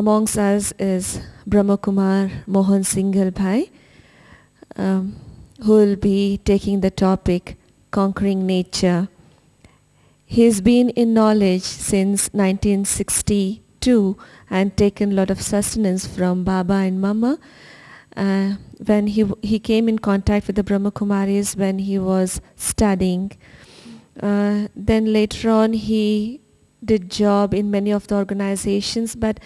amongst us is Brahmakumar Mohan Singhal Bhai, um, who will be taking the topic Conquering Nature. He's been in knowledge since 1962 and taken a lot of sustenance from Baba and Mama. Uh, when he, he came in contact with the Brahma Kumaris when he was studying. Uh, then later on he did job in many of the organizations but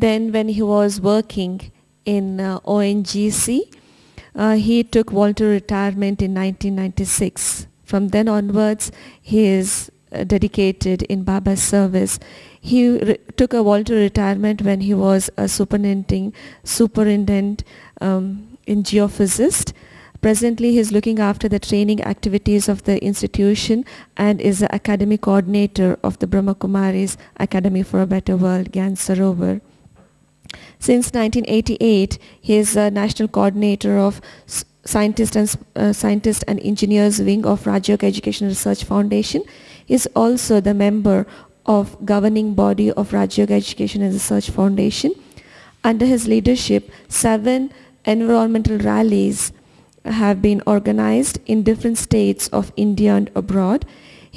then when he was working in uh, ONGC uh, he took voluntary retirement in 1996 from then onwards he is uh, dedicated in Baba's service. He took a voluntary retirement when he was a superintendent superintendent um, in geophysicist. Presently, he is looking after the training activities of the institution and is the academic coordinator of the Brahma Kumaris Academy for a Better World, Gyan Sarovar. Since 1988, he is a national coordinator of Scientist and, uh, Scientist and Engineers Wing of Rajyog Education Research Foundation. He is also the member of governing body of Rajyog Education and Research Foundation. Under his leadership, seven environmental rallies have been organized in different states of India and abroad.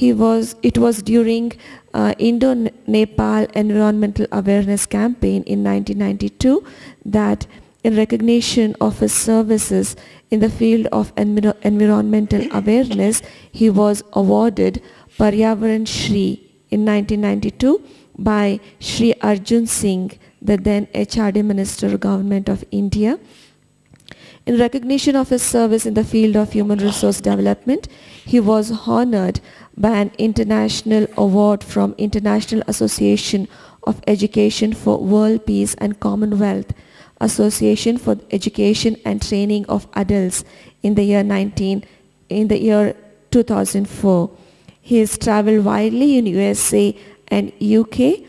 He was, it was during uh, Indo-Nepal Environmental Awareness Campaign in 1992 that in recognition of his services in the field of enviro- environmental awareness, he was awarded Paryavaran Shri in 1992 by Shri Arjun Singh, the then HRD Minister Government of India. In recognition of his service in the field of human resource development, he was honored by an international award from International Association of Education for World Peace and Commonwealth Association for Education and Training of Adults in the year 19 in the year 2004. He has traveled widely in USA and UK.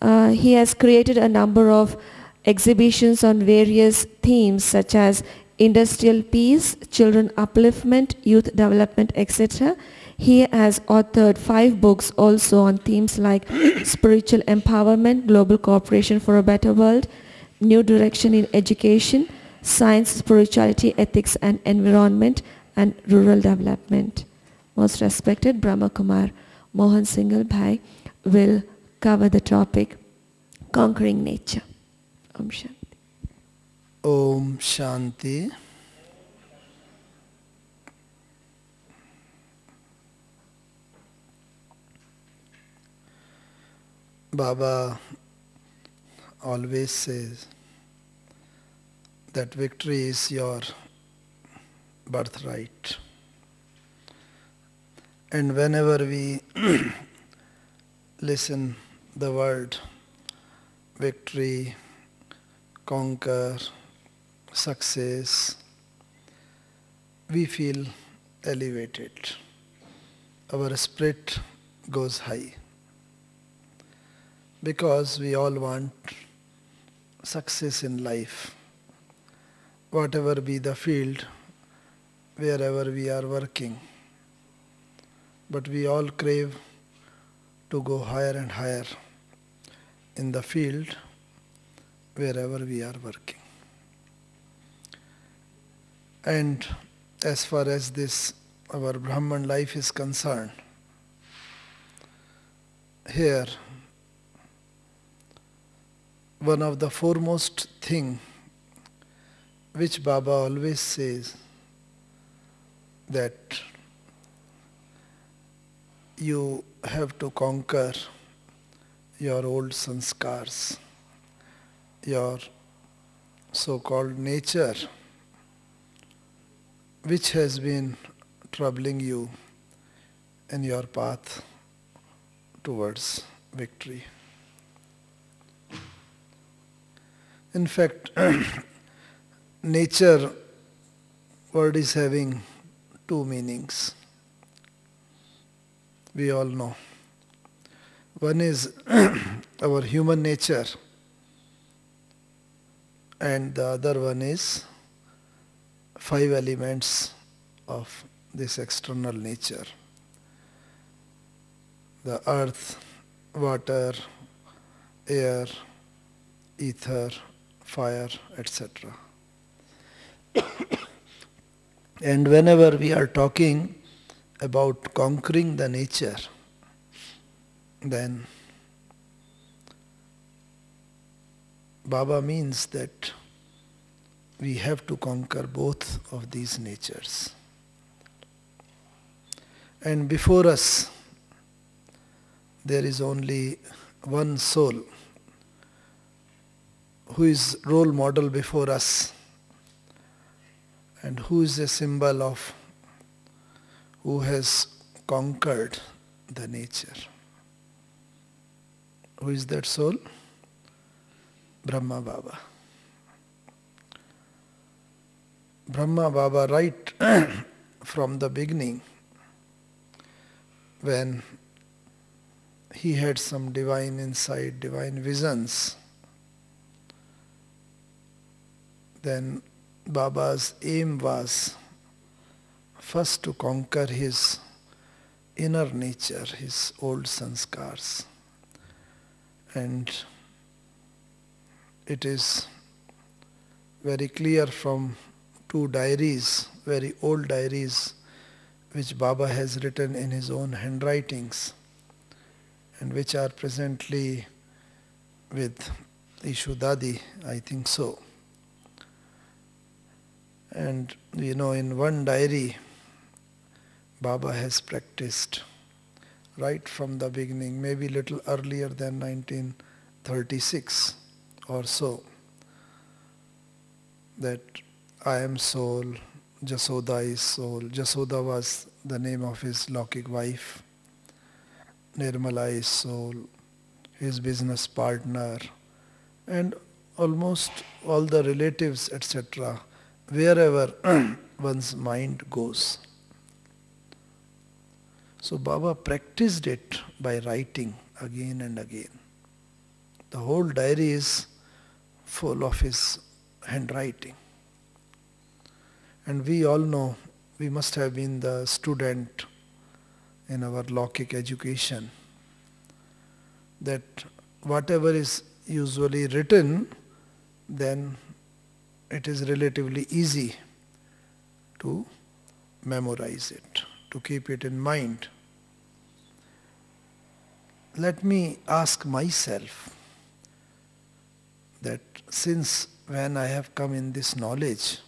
Uh, he has created a number of exhibitions on various themes such as industrial peace, children upliftment, youth development, etc. He has authored five books also on themes like spiritual empowerment, global cooperation for a better world, new direction in education, science, spirituality, ethics and environment, and rural development. Most respected Brahma Kumar Mohan Singhal Bhai will cover the topic conquering nature. Om Shanti. Om Shanti. Baba always says that victory is your birthright. And whenever we listen the word victory, conquer, success, we feel elevated. Our spirit goes high. Because we all want success in life. Whatever be the field, wherever we are working. But we all crave to go higher and higher in the field wherever we are working. And as far as this our Brahman life is concerned, here one of the foremost thing which Baba always says that you have to conquer your old sanskars, your so-called nature which has been troubling you in your path towards victory. In fact, nature word is having two meanings. We all know. One is our human nature and the other one is five elements of this external nature the earth, water, air, ether, fire, etc. and whenever we are talking about conquering the nature, then Baba means that we have to conquer both of these natures. And before us, there is only one soul who is role model before us and who is a symbol of who has conquered the nature. Who is that soul? Brahma Baba. Brahma Baba, right from the beginning, when he had some divine insight, divine visions, then Baba's aim was first to conquer his inner nature, his old sanskars. And it is very clear from two diaries, very old diaries, which Baba has written in his own handwritings and which are presently with Ishu Dadi, I think so. And you know, in one diary, Baba has practiced right from the beginning, maybe little earlier than 1936 or so, that I am soul, Jasoda is soul. Jasoda was the name of his Lokik wife. Nirmala is soul, his business partner, and almost all the relatives, etc., wherever one's mind goes. So Baba practiced it by writing again and again. The whole diary is full of his handwriting. And we all know, we must have been the student in our Lokik education, that whatever is usually written, then it is relatively easy to memorize it, to keep it in mind. Let me ask myself that since when I have come in this knowledge,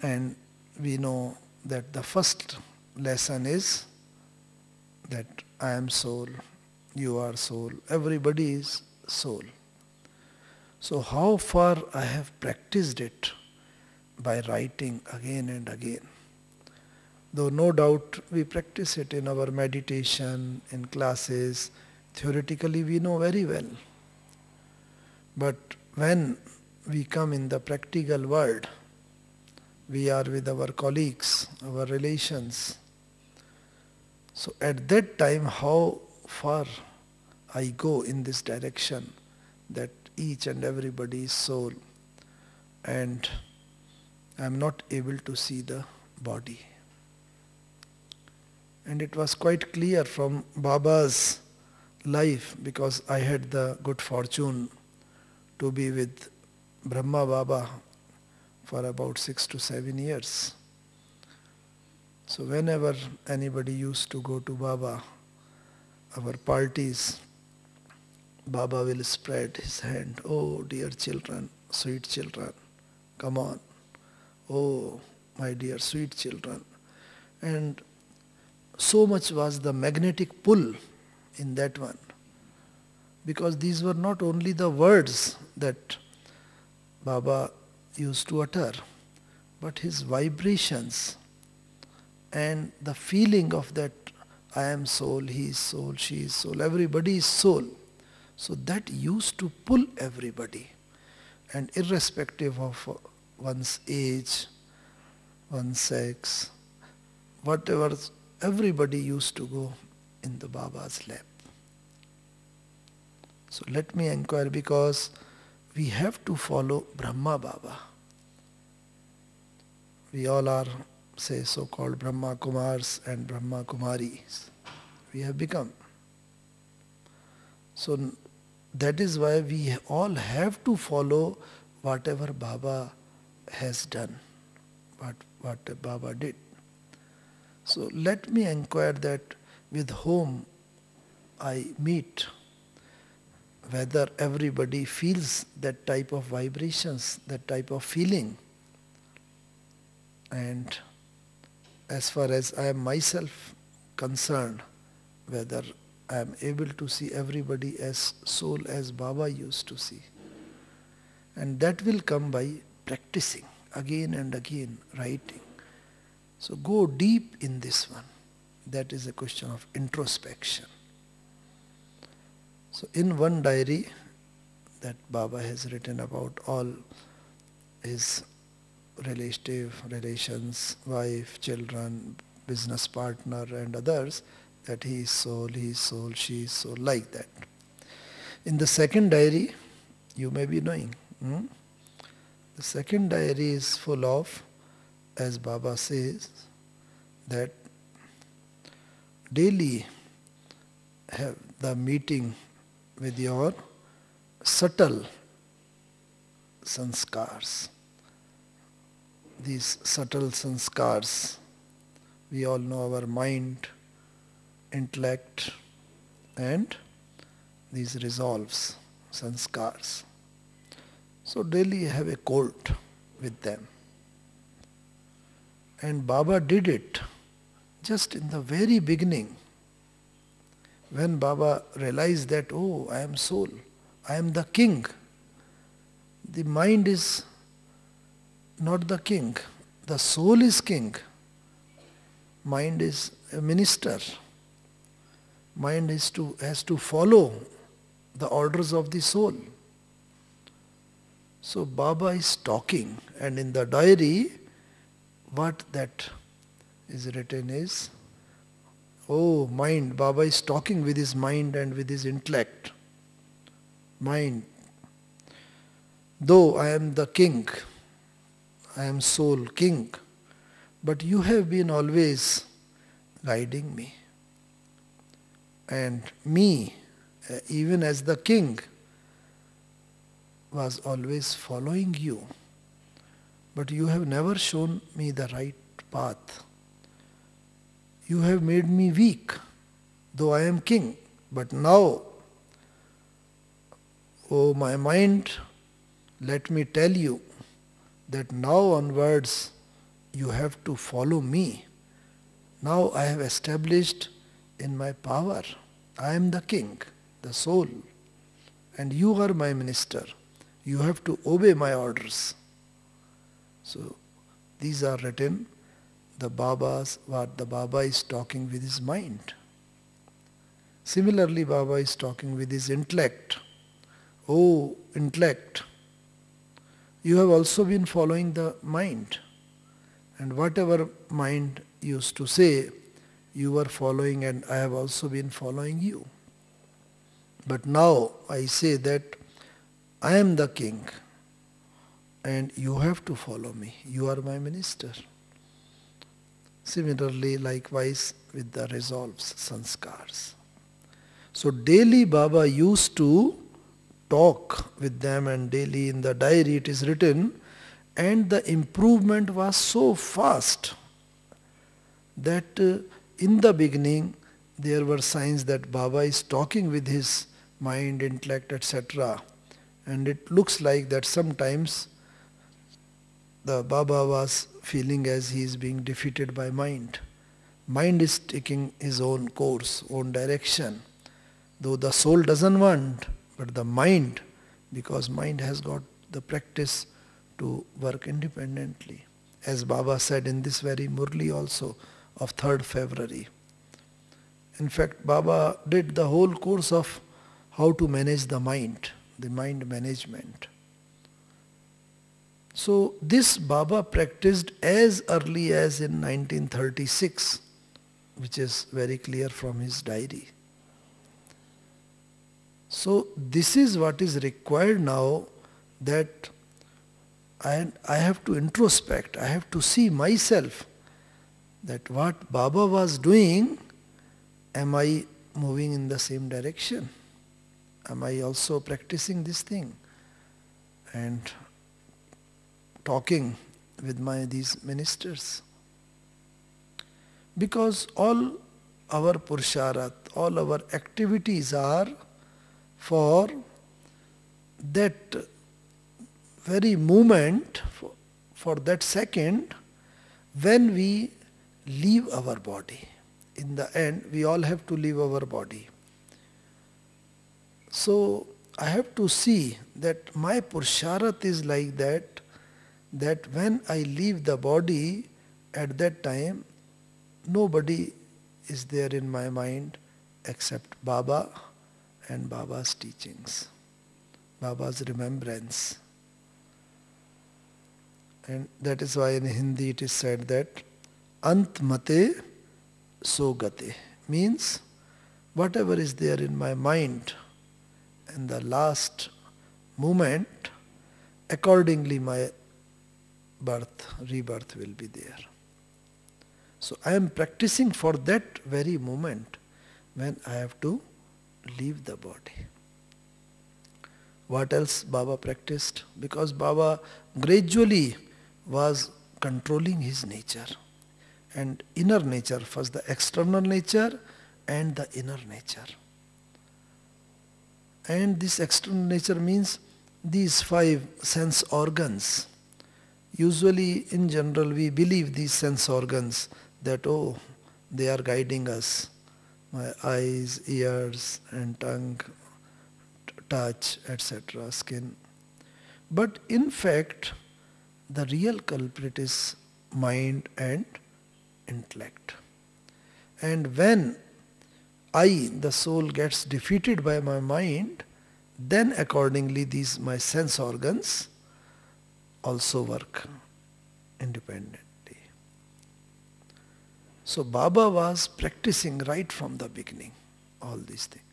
and we know that the first lesson is that I am soul, you are soul, everybody is soul. So how far I have practiced it by writing again and again. Though no doubt we practice it in our meditation, in classes, theoretically we know very well. But when we come in the practical world, we are with our colleagues, our relations. So at that time, how far I go in this direction that each and everybody's soul and I am not able to see the body. And it was quite clear from Baba's life because I had the good fortune to be with Brahma Baba for about six to seven years. So whenever anybody used to go to Baba, our parties, Baba will spread his hand. Oh, dear children, sweet children, come on. Oh, my dear sweet children. And so much was the magnetic pull in that one. Because these were not only the words that Baba used to utter, but his vibrations and the feeling of that I am soul, he is soul, she is soul, everybody is soul so that used to pull everybody. And irrespective of uh, one's age, one's sex, whatever, everybody used to go in the Baba's lap. So let me inquire because we have to follow Brahma Baba. We all are, say, so-called Brahma Kumars and Brahma Kumaris. We have become. So that is why we all have to follow whatever Baba has done, what, what Baba did. So let me inquire that with whom I meet, whether everybody feels that type of vibrations, that type of feeling. And as far as I am myself concerned, whether I am able to see everybody as soul as Baba used to see. And that will come by practicing again and again, writing. So go deep in this one. That is a question of introspection. So in one diary that Baba has written about all his relative relations, wife, children, business partner and others, that he is soul, he is soul, she is soul, like that. In the second diary, you may be knowing, hmm? the second diary is full of, as Baba says, that daily have the meeting with your subtle sanskars. These subtle sanskars, we all know our mind, intellect and these resolves, sanskars. So daily have a court with them. And Baba did it just in the very beginning. When Baba realized that, oh, I am soul, I am the king. The mind is not the king, the soul is king. Mind is a minister mind is to, has to follow the orders of the soul. So Baba is talking and in the diary what that is written is, oh mind, Baba is talking with his mind and with his intellect. Mind, though I am the king, I am soul king, but you have been always guiding me and me, uh, even as the king, was always following you. But you have never shown me the right path. You have made me weak, though I am king. But now, oh my mind, let me tell you that now onwards you have to follow me. Now I have established in my power. I am the king, the soul, and you are my minister. You have to obey my orders. So these are written, the Baba's, what the Baba is talking with his mind. Similarly, Baba is talking with his intellect. Oh, intellect, you have also been following the mind. And whatever mind used to say, you were following and I have also been following you. But now I say that I am the king and you have to follow me. You are my minister. Similarly, likewise with the resolves, sanskars. So daily Baba used to talk with them and daily in the diary it is written and the improvement was so fast that uh, in the beginning there were signs that Baba is talking with his mind, intellect, etc. And it looks like that sometimes the Baba was feeling as he is being defeated by mind. Mind is taking his own course, own direction. Though the soul doesn't want, but the mind, because mind has got the practice to work independently. As Baba said in this very Murli also, of 3rd February. In fact, Baba did the whole course of how to manage the mind, the mind management. So this Baba practiced as early as in 1936, which is very clear from his diary. So this is what is required now that I, I have to introspect, I have to see myself that what Baba was doing, am I moving in the same direction? Am I also practicing this thing? And talking with my these ministers. Because all our purusharth, all our activities are for that very moment, for, for that second, when we leave our body. In the end, we all have to leave our body. So I have to see that my Purusharth is like that, that when I leave the body, at that time, nobody is there in my mind except Baba and Baba's teachings, Baba's remembrance. And that is why in Hindi it is said that Ant mate sogate means whatever is there in my mind in the last moment, accordingly my birth, rebirth will be there. So I am practicing for that very moment when I have to leave the body. What else Baba practiced? Because Baba gradually was controlling his nature and inner nature, first the external nature and the inner nature. And this external nature means these five sense organs. Usually in general we believe these sense organs that oh they are guiding us. My eyes, ears and tongue, touch, etc., skin. But in fact the real culprit is mind and intellect. And when I, the soul, gets defeated by my mind, then accordingly these my sense organs also work independently. So Baba was practicing right from the beginning all these things.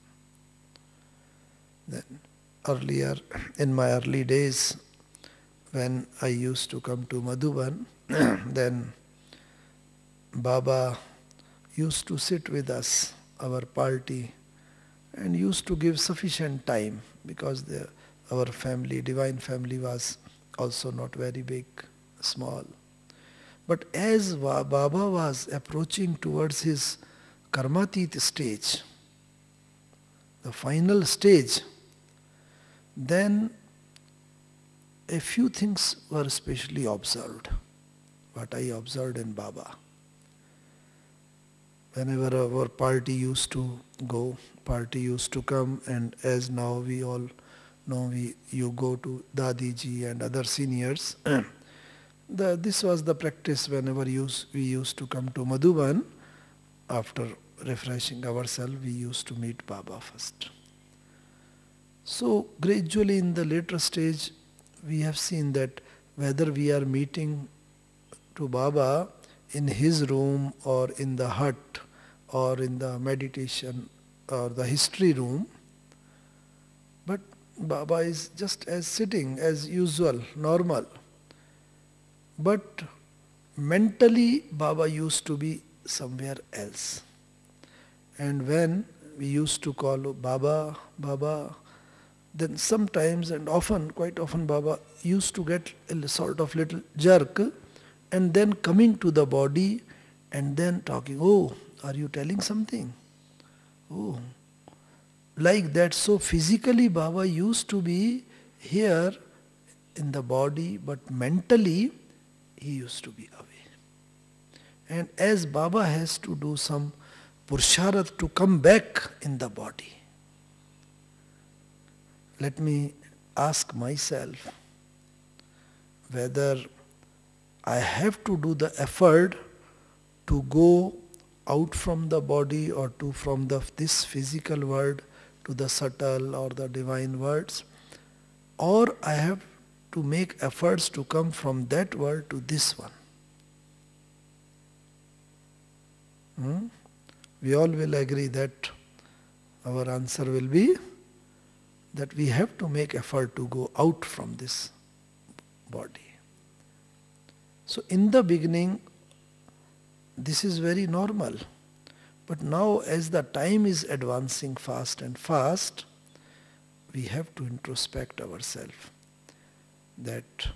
Then earlier, in my early days, when I used to come to Madhuban, then Baba used to sit with us, our party, and used to give sufficient time because the, our family, divine family was also not very big, small. But as Baba was approaching towards his karmatit stage, the final stage, then a few things were specially observed, what I observed in Baba whenever our party used to go, party used to come, and as now we all know, we you go to Dadiji and other seniors. the, this was the practice whenever use, we used to come to Madhuban. After refreshing ourselves, we used to meet Baba first. So gradually in the later stage, we have seen that whether we are meeting to Baba in his room or in the hut or in the meditation or the history room, but Baba is just as sitting as usual, normal. But mentally Baba used to be somewhere else. And when we used to call Baba, Baba, then sometimes and often, quite often Baba used to get a sort of little jerk and then coming to the body and then talking, oh, are you telling something? Oh, like that. So physically Baba used to be here in the body, but mentally he used to be away. And as Baba has to do some pursharat to come back in the body, let me ask myself whether I have to do the effort to go out from the body or to from the, this physical world to the subtle or the divine worlds or I have to make efforts to come from that world to this one. Hmm? We all will agree that our answer will be that we have to make effort to go out from this body. So in the beginning this is very normal. But now as the time is advancing fast and fast, we have to introspect ourselves that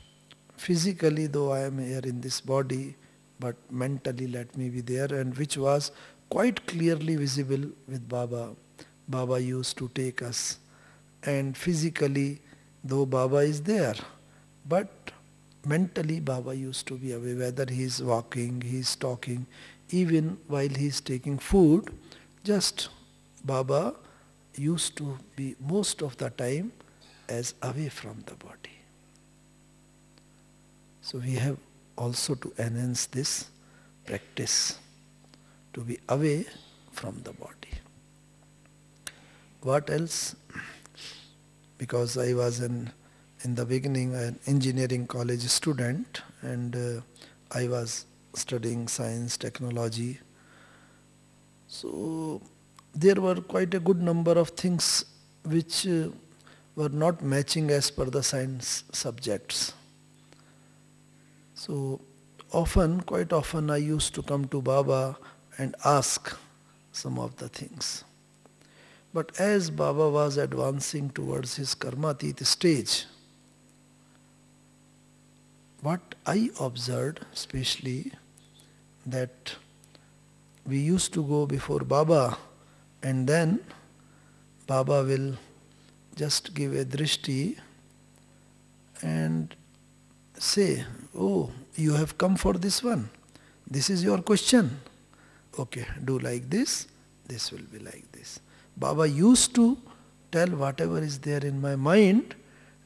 physically though I am here in this body, but mentally let me be there and which was quite clearly visible with Baba. Baba used to take us and physically though Baba is there, but mentally Baba used to be away, whether he is walking, he is talking, even while he is taking food, just Baba used to be most of the time as away from the body. So we have also to enhance this practice to be away from the body. What else? Because I was in, in the beginning an engineering college student and uh, I was studying science, technology. So there were quite a good number of things which uh, were not matching as per the science subjects. So often, quite often I used to come to Baba and ask some of the things. But as Baba was advancing towards his karmatit stage, what I observed especially that we used to go before Baba and then Baba will just give a drishti and say, Oh, you have come for this one. This is your question. Okay, do like this, this will be like this. Baba used to tell whatever is there in my mind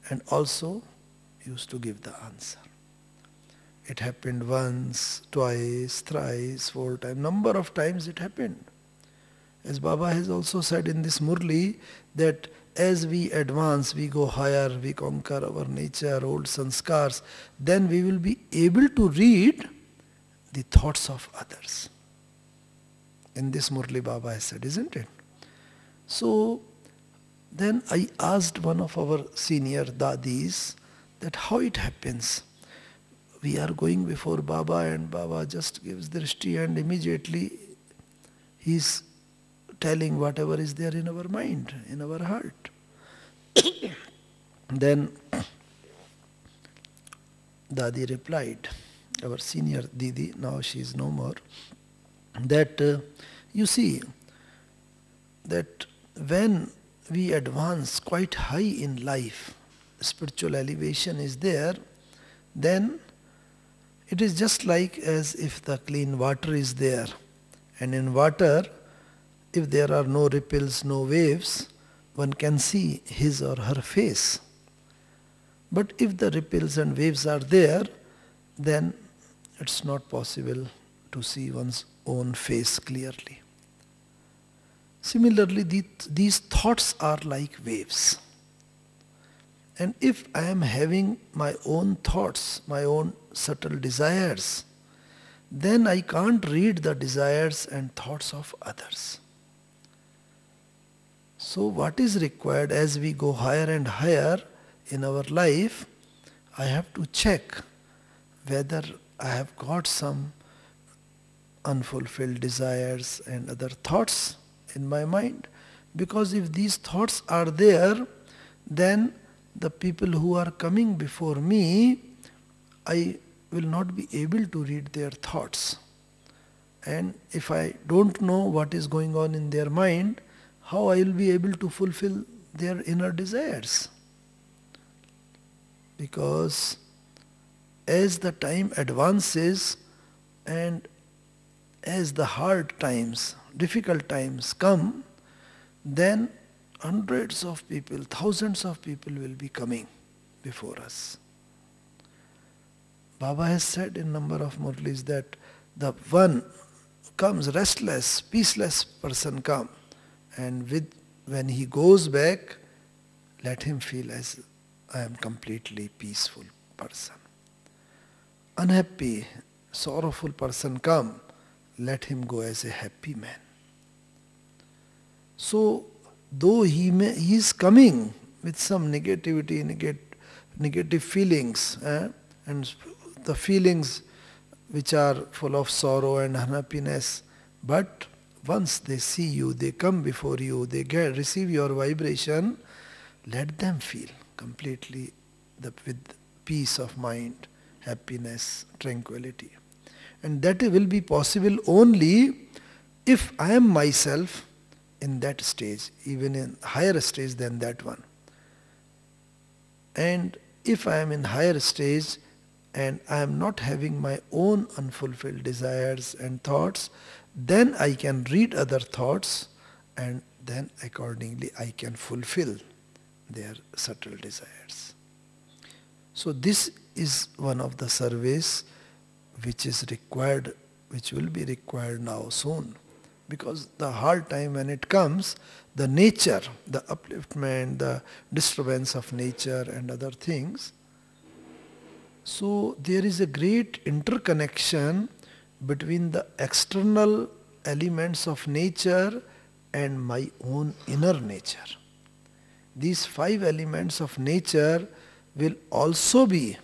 and also used to give the answer. It happened once, twice, thrice, four times, number of times it happened. As Baba has also said in this Murli that as we advance, we go higher, we conquer our nature, old sanskars, then we will be able to read the thoughts of others. In this Murli Baba has said, isn't it? So then I asked one of our senior dadis that how it happens. We are going before Baba and Baba just gives drishti and immediately he's telling whatever is there in our mind, in our heart. then Dadi replied, our senior Didi, now she is no more, that uh, you see that when we advance quite high in life, spiritual elevation is there, then it is just like as if the clean water is there. And in water, if there are no ripples, no waves, one can see his or her face. But if the ripples and waves are there, then it's not possible to see one's own face clearly. Similarly, these thoughts are like waves. And if I am having my own thoughts, my own subtle desires, then I can't read the desires and thoughts of others. So, what is required as we go higher and higher in our life, I have to check whether I have got some unfulfilled desires and other thoughts in my mind. Because if these thoughts are there, then the people who are coming before me, I will not be able to read their thoughts. And if I don't know what is going on in their mind, how I will be able to fulfill their inner desires. Because as the time advances and as the hard times, difficult times come, then hundreds of people, thousands of people will be coming before us. Baba has said in number of murlis that the one comes restless, peaceless person come and with when he goes back, let him feel as I am completely peaceful person. Unhappy, sorrowful person come, let him go as a happy man. So, though he, may, he is coming with some negativity, negative, negative feelings, eh, and the feelings which are full of sorrow and unhappiness, but once they see you, they come before you, they get receive your vibration, let them feel completely the, with peace of mind, happiness, tranquility. And that will be possible only if I am myself in that stage, even in higher stage than that one. And if I am in higher stage and I am not having my own unfulfilled desires and thoughts, then I can read other thoughts and then accordingly I can fulfill their subtle desires. So this is one of the surveys which is required, which will be required now soon. Because the hard time when it comes, the nature, the upliftment, the disturbance of nature and other things. So there is a great interconnection between the external elements of nature and my own inner nature. These five elements of nature will also be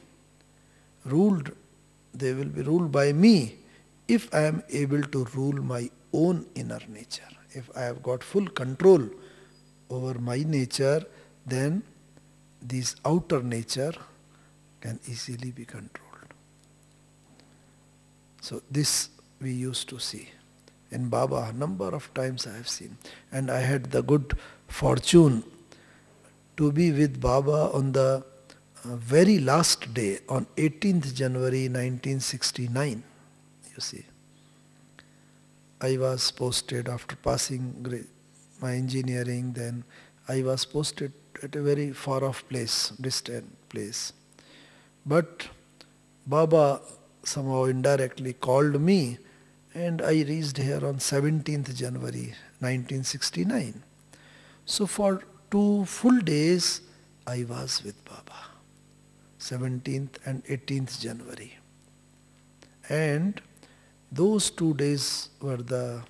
ruled, they will be ruled by me if I am able to rule my own inner nature. If I have got full control over my nature, then this outer nature can easily be controlled. So this we used to see. In Baba, number of times I have seen. And I had the good fortune to be with Baba on the uh, very last day, on 18th January 1969. You see. I was posted after passing my engineering, then I was posted at a very far off place, distant place. But Baba somehow indirectly called me and I reached here on 17th January 1969. So for two full days I was with Baba, 17th and 18th January. And those two days were the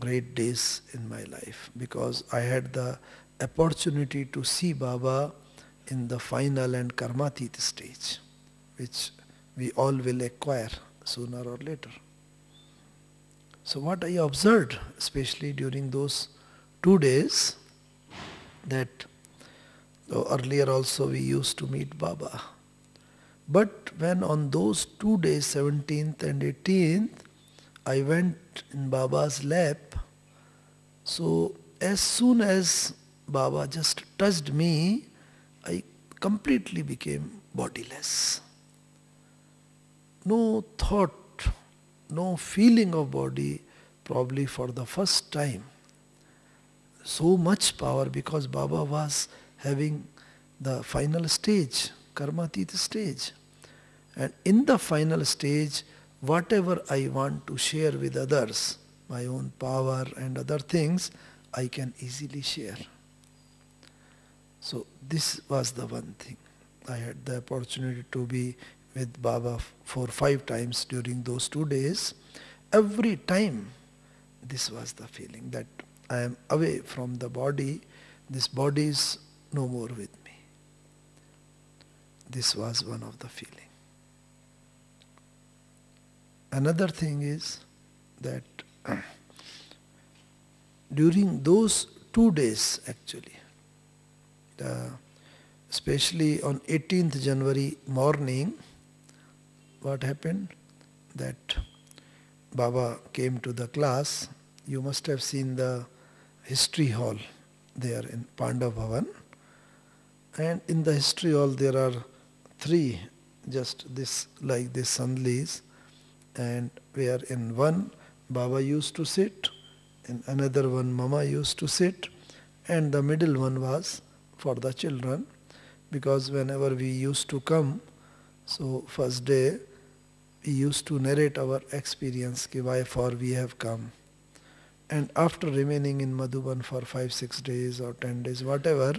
great days in my life because I had the opportunity to see Baba in the final and karmatit stage, which we all will acquire sooner or later. So what I observed, especially during those two days, that earlier also we used to meet Baba. But when on those two days, 17th and 18th, I went in Baba's lap, so as soon as Baba just touched me, I completely became bodiless. No thought no feeling of body probably for the first time. So much power because Baba was having the final stage, Karmatita stage. And in the final stage, whatever I want to share with others, my own power and other things, I can easily share. So this was the one thing. I had the opportunity to be with Baba four five times during those two days, every time this was the feeling that I am away from the body, this body is no more with me. This was one of the feeling. Another thing is that uh, during those two days actually, especially on 18th January morning, what happened? That Baba came to the class. You must have seen the history hall there in Pandav Bhavan. And in the history hall there are three just this like this sandlis and where in one Baba used to sit, in another one Mama used to sit and the middle one was for the children because whenever we used to come, so first day we used to narrate our experience, ki why for we have come. And after remaining in Madhuban for 5, 6 days or 10 days, whatever,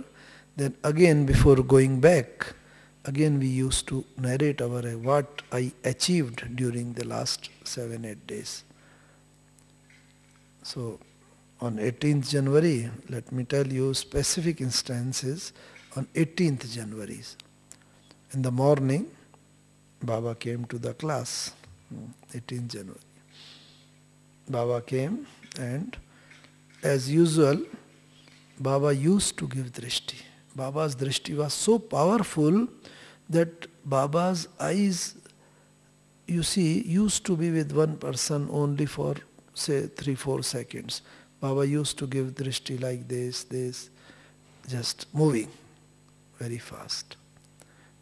then again before going back, again we used to narrate our uh, what I achieved during the last 7, 8 days. So on 18th January, let me tell you specific instances on 18th January. In the morning, Baba came to the class, hmm, 18 January. Baba came and as usual, Baba used to give drishti Baba's drishti was so powerful that Baba's eyes, you see, used to be with one person only for say three, four seconds. Baba used to give drishti like this, this, just moving very fast.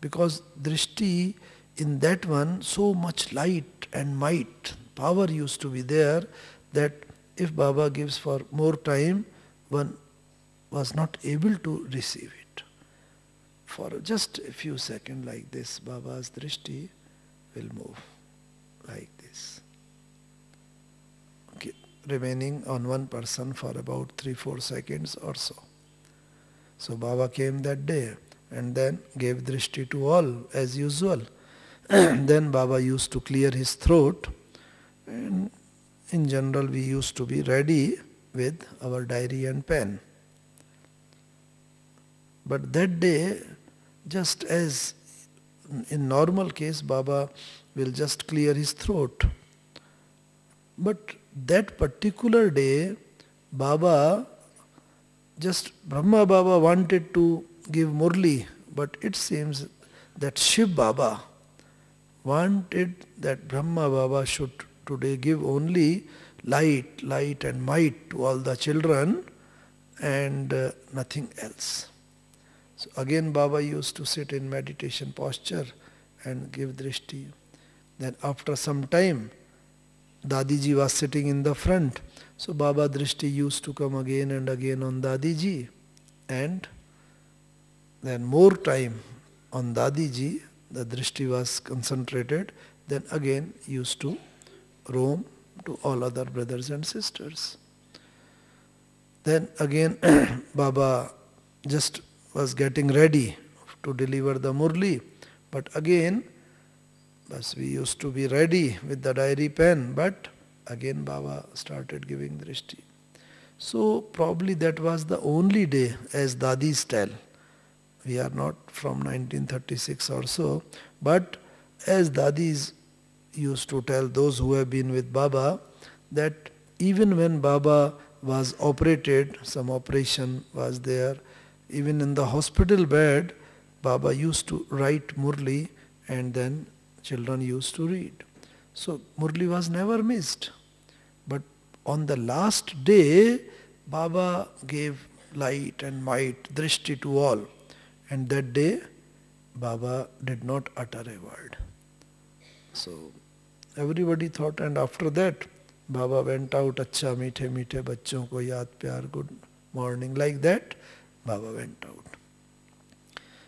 Because drishti in that one, so much light and might, power used to be there that if Baba gives for more time, one was not able to receive it. For just a few seconds like this, Baba's drishti will move like this. Okay. Remaining on one person for about three, four seconds or so. So Baba came that day and then gave drishti to all as usual. then Baba used to clear his throat and in general we used to be ready with our diary and pen. But that day, just as in normal case, Baba will just clear his throat. But that particular day, Baba, just Brahma Baba wanted to give Murli, but it seems that Shiv Baba wanted that Brahma Baba should today give only light, light and might to all the children and uh, nothing else. So again Baba used to sit in meditation posture and give drishti. Then after some time, Dadiji was sitting in the front. So Baba drishti used to come again and again on Dadiji. And then more time on Dadiji, the drishti was concentrated. Then again used to roam to all other brothers and sisters. Then again Baba just was getting ready to deliver the Murli. But again, bas we used to be ready with the diary pen, but again Baba started giving drishti. So probably that was the only day, as Dadis tell. We are not from 1936 or so, but as Dadis used to tell those who have been with Baba, that even when Baba was operated, some operation was there, even in the hospital bed, Baba used to write Murli and then children used to read. So Murli was never missed. But on the last day, Baba gave light and might, drishti to all. And that day, Baba did not utter a word. So everybody thought, and after that, Baba went out, acha meethe meethe bachchon ko yaad pyar, good morning, like that. Baba went out.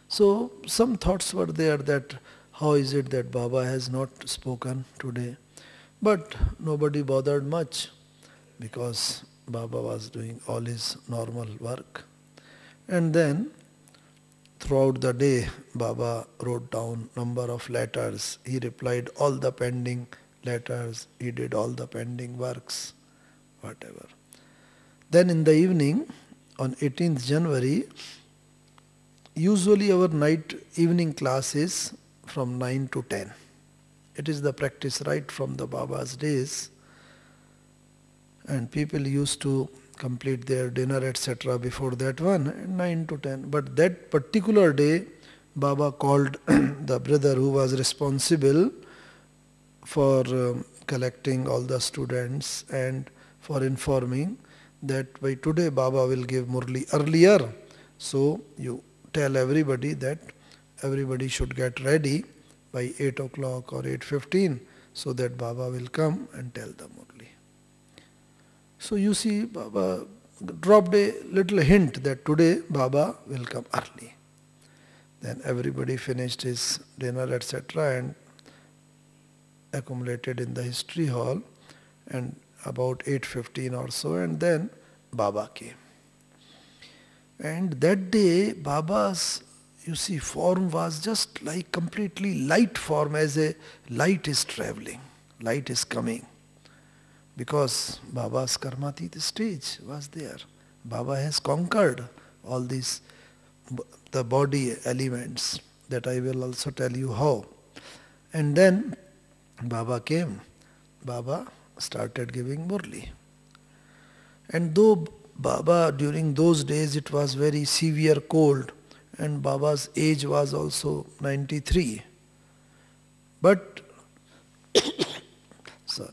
So some thoughts were there that how is it that Baba has not spoken today? But nobody bothered much because Baba was doing all his normal work. And then throughout the day Baba wrote down number of letters. He replied all the pending letters. He did all the pending works, whatever. Then in the evening on 18th January, usually our night evening class is from 9 to 10. It is the practice right from the Baba's days. And people used to complete their dinner, etc. before that one, 9 to 10. But that particular day, Baba called the brother who was responsible for um, collecting all the students and for informing that by today Baba will give Murli earlier. So you tell everybody that everybody should get ready by 8 o'clock or 8.15 so that Baba will come and tell the Murli. So you see Baba dropped a little hint that today Baba will come early. Then everybody finished his dinner etc. and accumulated in the history hall and about 8.15 or so and then Baba came. And that day Baba's, you see, form was just like completely light form as a light is traveling, light is coming. Because Baba's Karmatit stage was there. Baba has conquered all these, the body elements that I will also tell you how. And then Baba came. Baba started giving Murli. And though Baba during those days it was very severe cold, and Baba's age was also 93. But, sorry,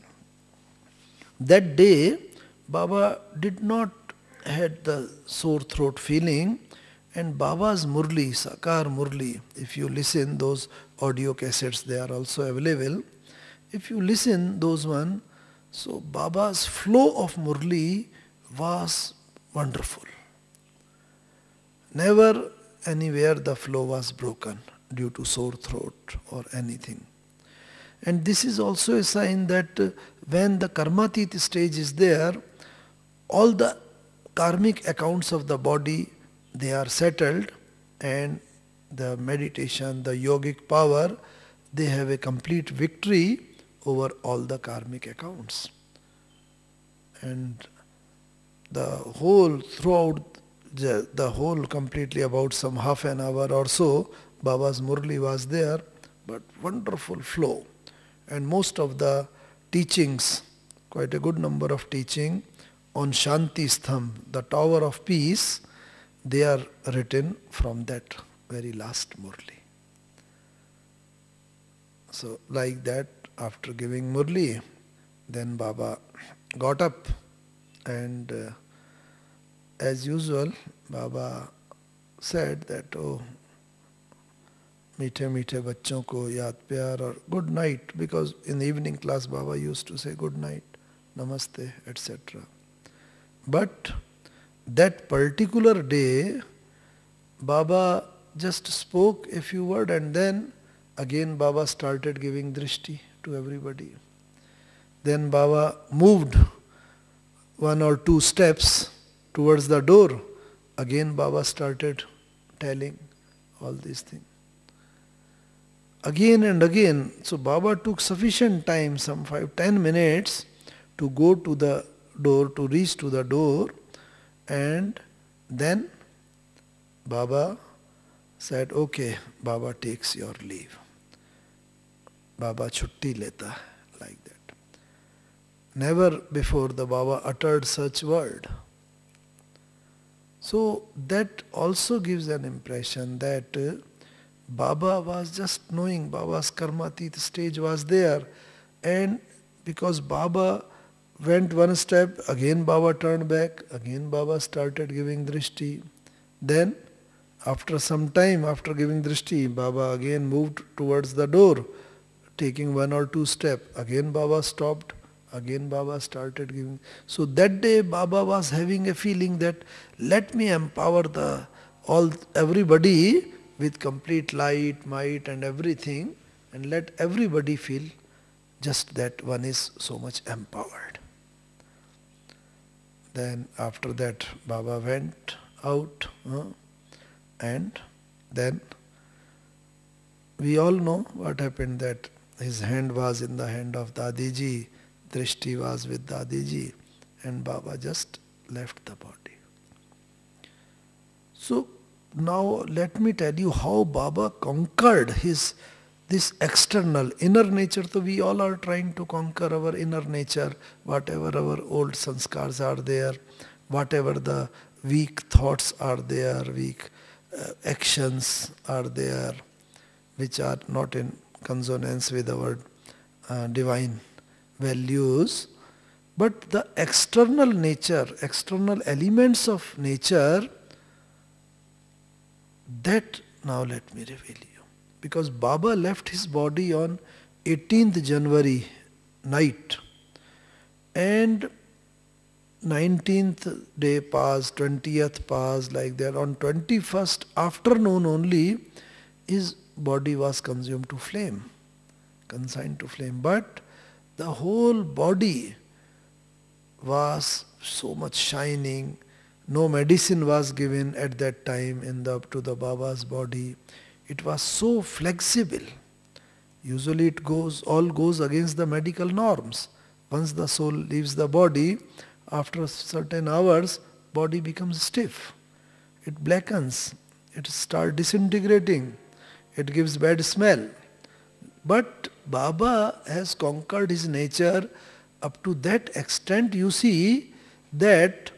that day Baba did not had the sore throat feeling and Baba's Murli, Sakar Murli, if you listen those audio cassettes they are also available. If you listen those one, so Baba's flow of Murli was wonderful. Never anywhere the flow was broken due to sore throat or anything. And this is also a sign that uh, when the karmatit stage is there, all the karmic accounts of the body they are settled and the meditation, the yogic power, they have a complete victory over all the karmic accounts. And the whole throughout the, the whole completely about some half an hour or so, Baba's Murli was there, but wonderful flow. And most of the teachings, quite a good number of teaching on Shanti Stambh, the Tower of Peace, they are written from that very last Murli. So like that, after giving Murli, then Baba got up and uh, as usual, Baba said that, oh, मीठे मीठे बच्चों को याद प्यार और good night because in the evening class Baba use to से good night नमस्ते etcetera but that particular day Baba just spoke a few words and then again Baba started giving drishti to everybody. Then Baba moved one or two steps towards the door. Again Baba started telling all these things again and again. So Baba took sufficient time, some five, ten minutes, to go to the door, to reach to the door, and then Baba said, Okay, Baba takes your leave. Baba chutti leta, like that. Never before the Baba uttered such word. So that also gives an impression that uh, Baba was just knowing Baba's karmatit stage was there and because Baba went one step, again Baba turned back, again Baba started giving drishti. Then after some time, after giving drishti, Baba again moved towards the door, taking one or two steps. Again Baba stopped, again Baba started giving. So that day Baba was having a feeling that let me empower the all everybody with complete light, might and everything and let everybody feel just that one is so much empowered. Then after that Baba went out uh, and then we all know what happened that his hand was in the hand of Dadiji, Drishti was with Dadiji and Baba just left the body. So now let me tell you how Baba conquered his this external inner nature so we all are trying to conquer our inner nature whatever our old sanskars are there whatever the weak thoughts are there weak uh, actions are there which are not in consonance with our uh, divine values but the external nature external elements of nature that now let me reveal you. Because Baba left his body on 18th January night and 19th day passed, 20th passed like that. On 21st afternoon only his body was consumed to flame, consigned to flame. But the whole body was so much shining, no medicine was given at that time in the, to the Baba's body. It was so flexible. Usually it goes, all goes against the medical norms. Once the soul leaves the body, after certain hours, body becomes stiff. It blackens. It starts disintegrating. It gives bad smell. But Baba has conquered his nature up to that extent you see that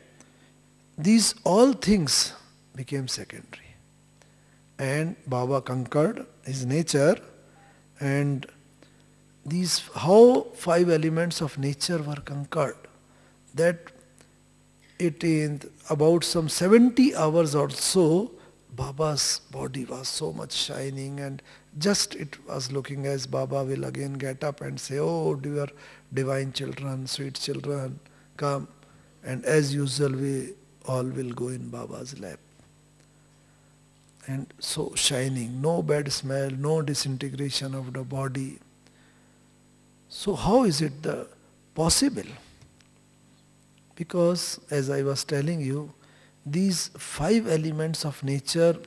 these all things became secondary. and Baba conquered his nature and these how five elements of nature were conquered that it in about some 70 hours or so Baba's body was so much shining and just it was looking as Baba will again get up and say, oh dear divine children, sweet children, come. And as usual we all will go in Baba's lap. And so shining, no bad smell, no disintegration of the body. So how is it the possible? Because as I was telling you, these five elements of nature,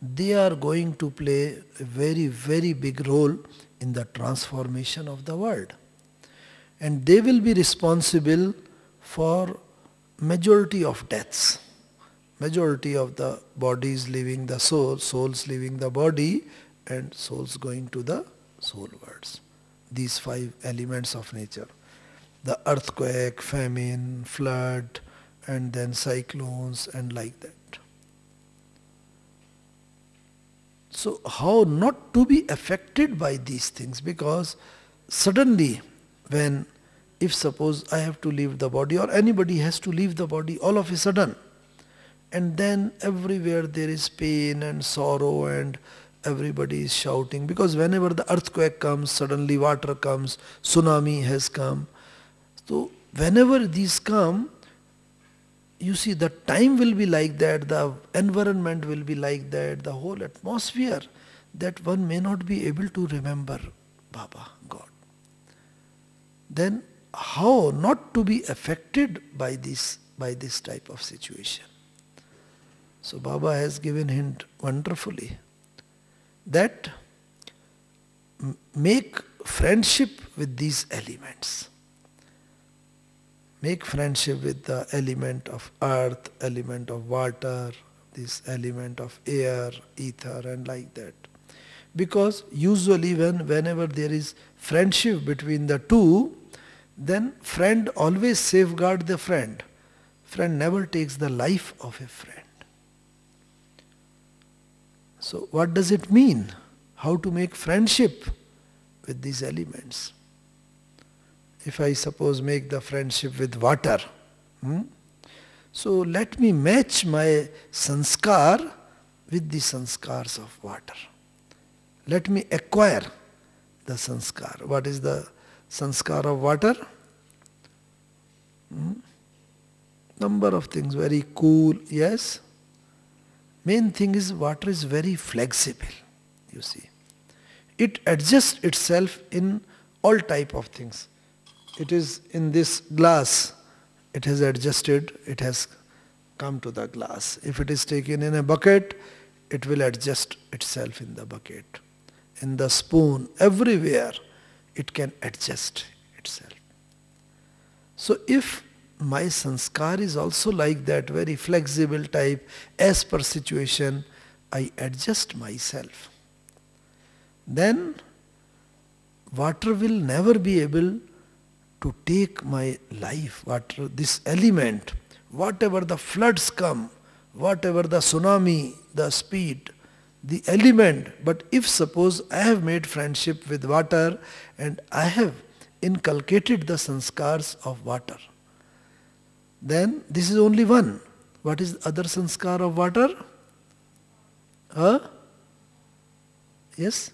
they are going to play a very, very big role in the transformation of the world. And they will be responsible for majority of deaths. Majority of the bodies leaving the soul, souls leaving the body and souls going to the soul worlds these five elements of nature. The earthquake, famine, flood, and then cyclones and like that. So how not to be affected by these things because suddenly when if suppose I have to leave the body or anybody has to leave the body all of a sudden and then everywhere there is pain and sorrow and everybody is shouting because whenever the earthquake comes, suddenly water comes, tsunami has come. So whenever these come, you see the time will be like that, the environment will be like that, the whole atmosphere that one may not be able to remember Baba, God. Then how not to be affected by this by this type of situation? So Baba has given hint wonderfully that make friendship with these elements. Make friendship with the element of earth, element of water, this element of air, ether and like that. Because usually when whenever there is friendship between the two, then friend always safeguard the friend. Friend never takes the life of a friend. So what does it mean? How to make friendship with these elements? If I suppose make the friendship with water, hmm? so let me match my sanskar with the sanskars of water. Let me acquire the sanskar. What is the sanskar of water? Hmm? Number of things, very cool, yes. Main thing is water is very flexible, you see. It adjusts itself in all type of things. It is in this glass, it has adjusted, it has come to the glass. If it is taken in a bucket, it will adjust itself in the bucket. In the spoon, everywhere, it can adjust itself. So if my sanskar is also like that, very flexible type, as per situation, I adjust myself. Then water will never be able to take my life, water, this element, whatever the floods come, whatever the tsunami, the speed, the element, but if suppose I have made friendship with water and I have inculcated the sanskars of water, then this is only one. What is other sanskar of water? Huh? Yes?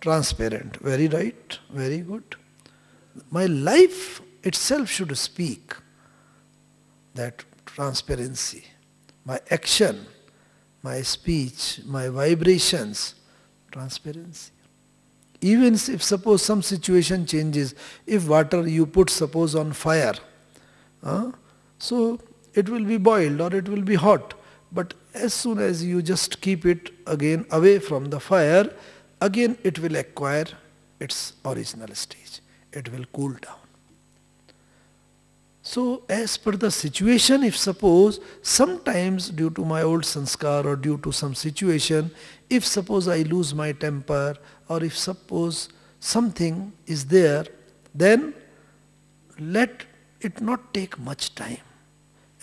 Transparent. Very right. Very good. My life itself should speak that transparency. My action, my speech, my vibrations, transparency. Even if suppose some situation changes, if water you put suppose on fire, uh, so it will be boiled or it will be hot. But as soon as you just keep it again away from the fire, again it will acquire its original stage. It will cool down. So as per the situation, if suppose sometimes due to my old sanskar or due to some situation, if suppose I lose my temper or if suppose something is there, then let it not take much time.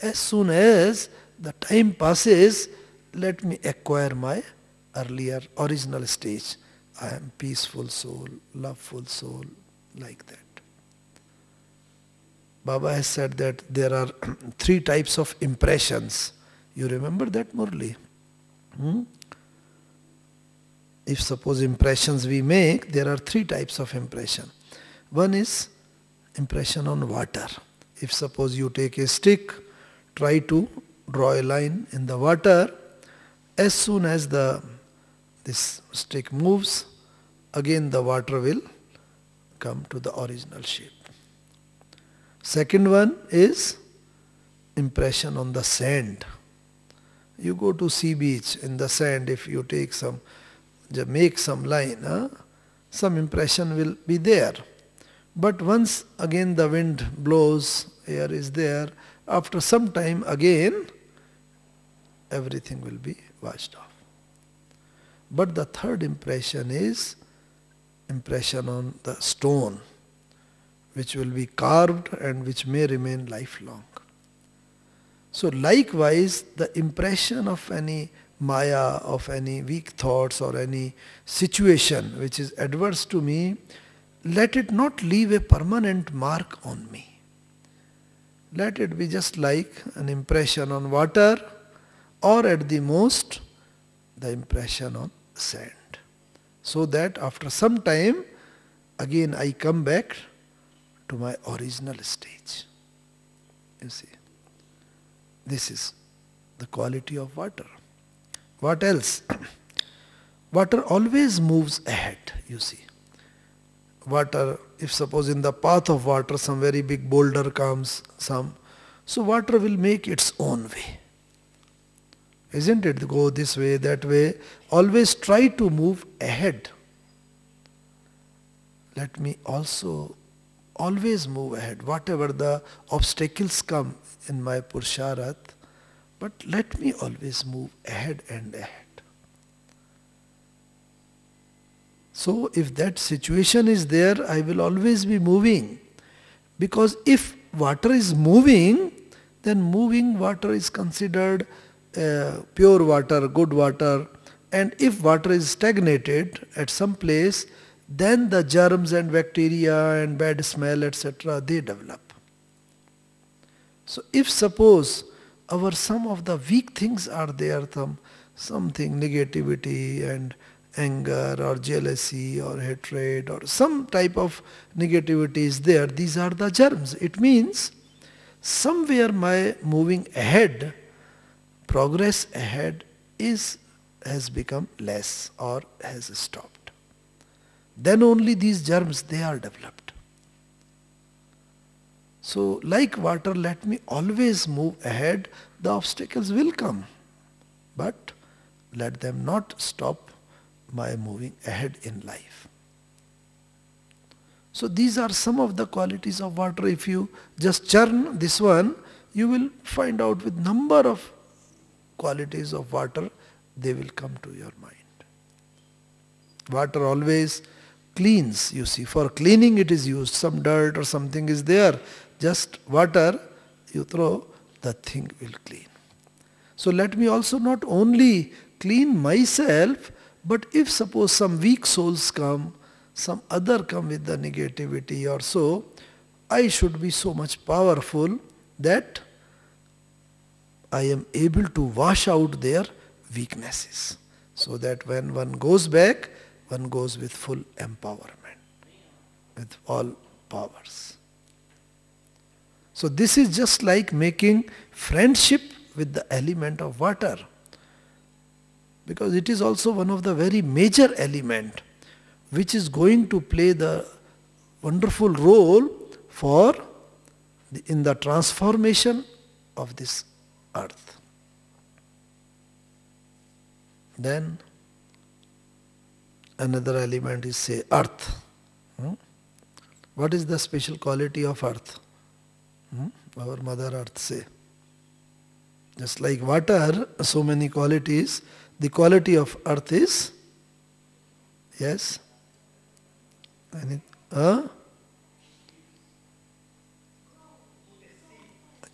As soon as the time passes, let me acquire my earlier original stage. I am peaceful soul, loveful soul, like that. Baba has said that there are three types of impressions. You remember that, Murli? Hmm? If suppose impressions we make, there are three types of impression. One is impression on water. If suppose you take a stick, try to draw a line in the water, as soon as the this stick moves, again the water will come to the original shape. Second one is impression on the sand. You go to sea beach in the sand, if you take some, make some line, huh? some impression will be there. But once again the wind blows, air is there, after some time again everything will be washed off. But the third impression is impression on the stone, which will be carved and which may remain lifelong. So likewise, the impression of any maya, of any weak thoughts or any situation which is adverse to me, let it not leave a permanent mark on me. Let it be just like an impression on water or at the most the impression on sand. So that after some time again I come back to my original stage. You see. This is the quality of water. What else? water always moves ahead, you see. Water, if suppose in the path of water some very big boulder comes, some, so water will make its own way. Isn't it? Go this way, that way. Always try to move ahead. Let me also always move ahead. Whatever the obstacles come in my Purusharth, but let me always move ahead and ahead. So if that situation is there, I will always be moving. Because if water is moving, then moving water is considered uh, pure water, good water, and if water is stagnated at some place, then the germs and bacteria and bad smell, etc., they develop. So if suppose our some of the weak things are there, some something negativity and anger or jealousy or hatred or some type of negativity is there, these are the germs. It means somewhere my moving ahead progress ahead is has become less or has stopped. Then only these germs they are developed. So like water let me always move ahead, the obstacles will come. But let them not stop my moving ahead in life. So these are some of the qualities of water. If you just churn this one, you will find out with number of qualities of water, they will come to your mind. Water always cleans, you see. For cleaning it is used. Some dirt or something is there. Just water you throw, the thing will clean. So let me also not only clean myself, but if suppose some weak souls come, some other come with the negativity or so, I should be so much powerful that I am able to wash out their weaknesses. So that when one goes back, one goes with full empowerment, with all powers. So this is just like making friendship with the element of water. Because it is also one of the very major element which is going to play the wonderful role for the, in the transformation of this earth. Then another element is say earth. Hmm? What is the special quality of earth? Hmm? Our mother earth say. Just like water, so many qualities. The quality of earth is yes. Any, huh?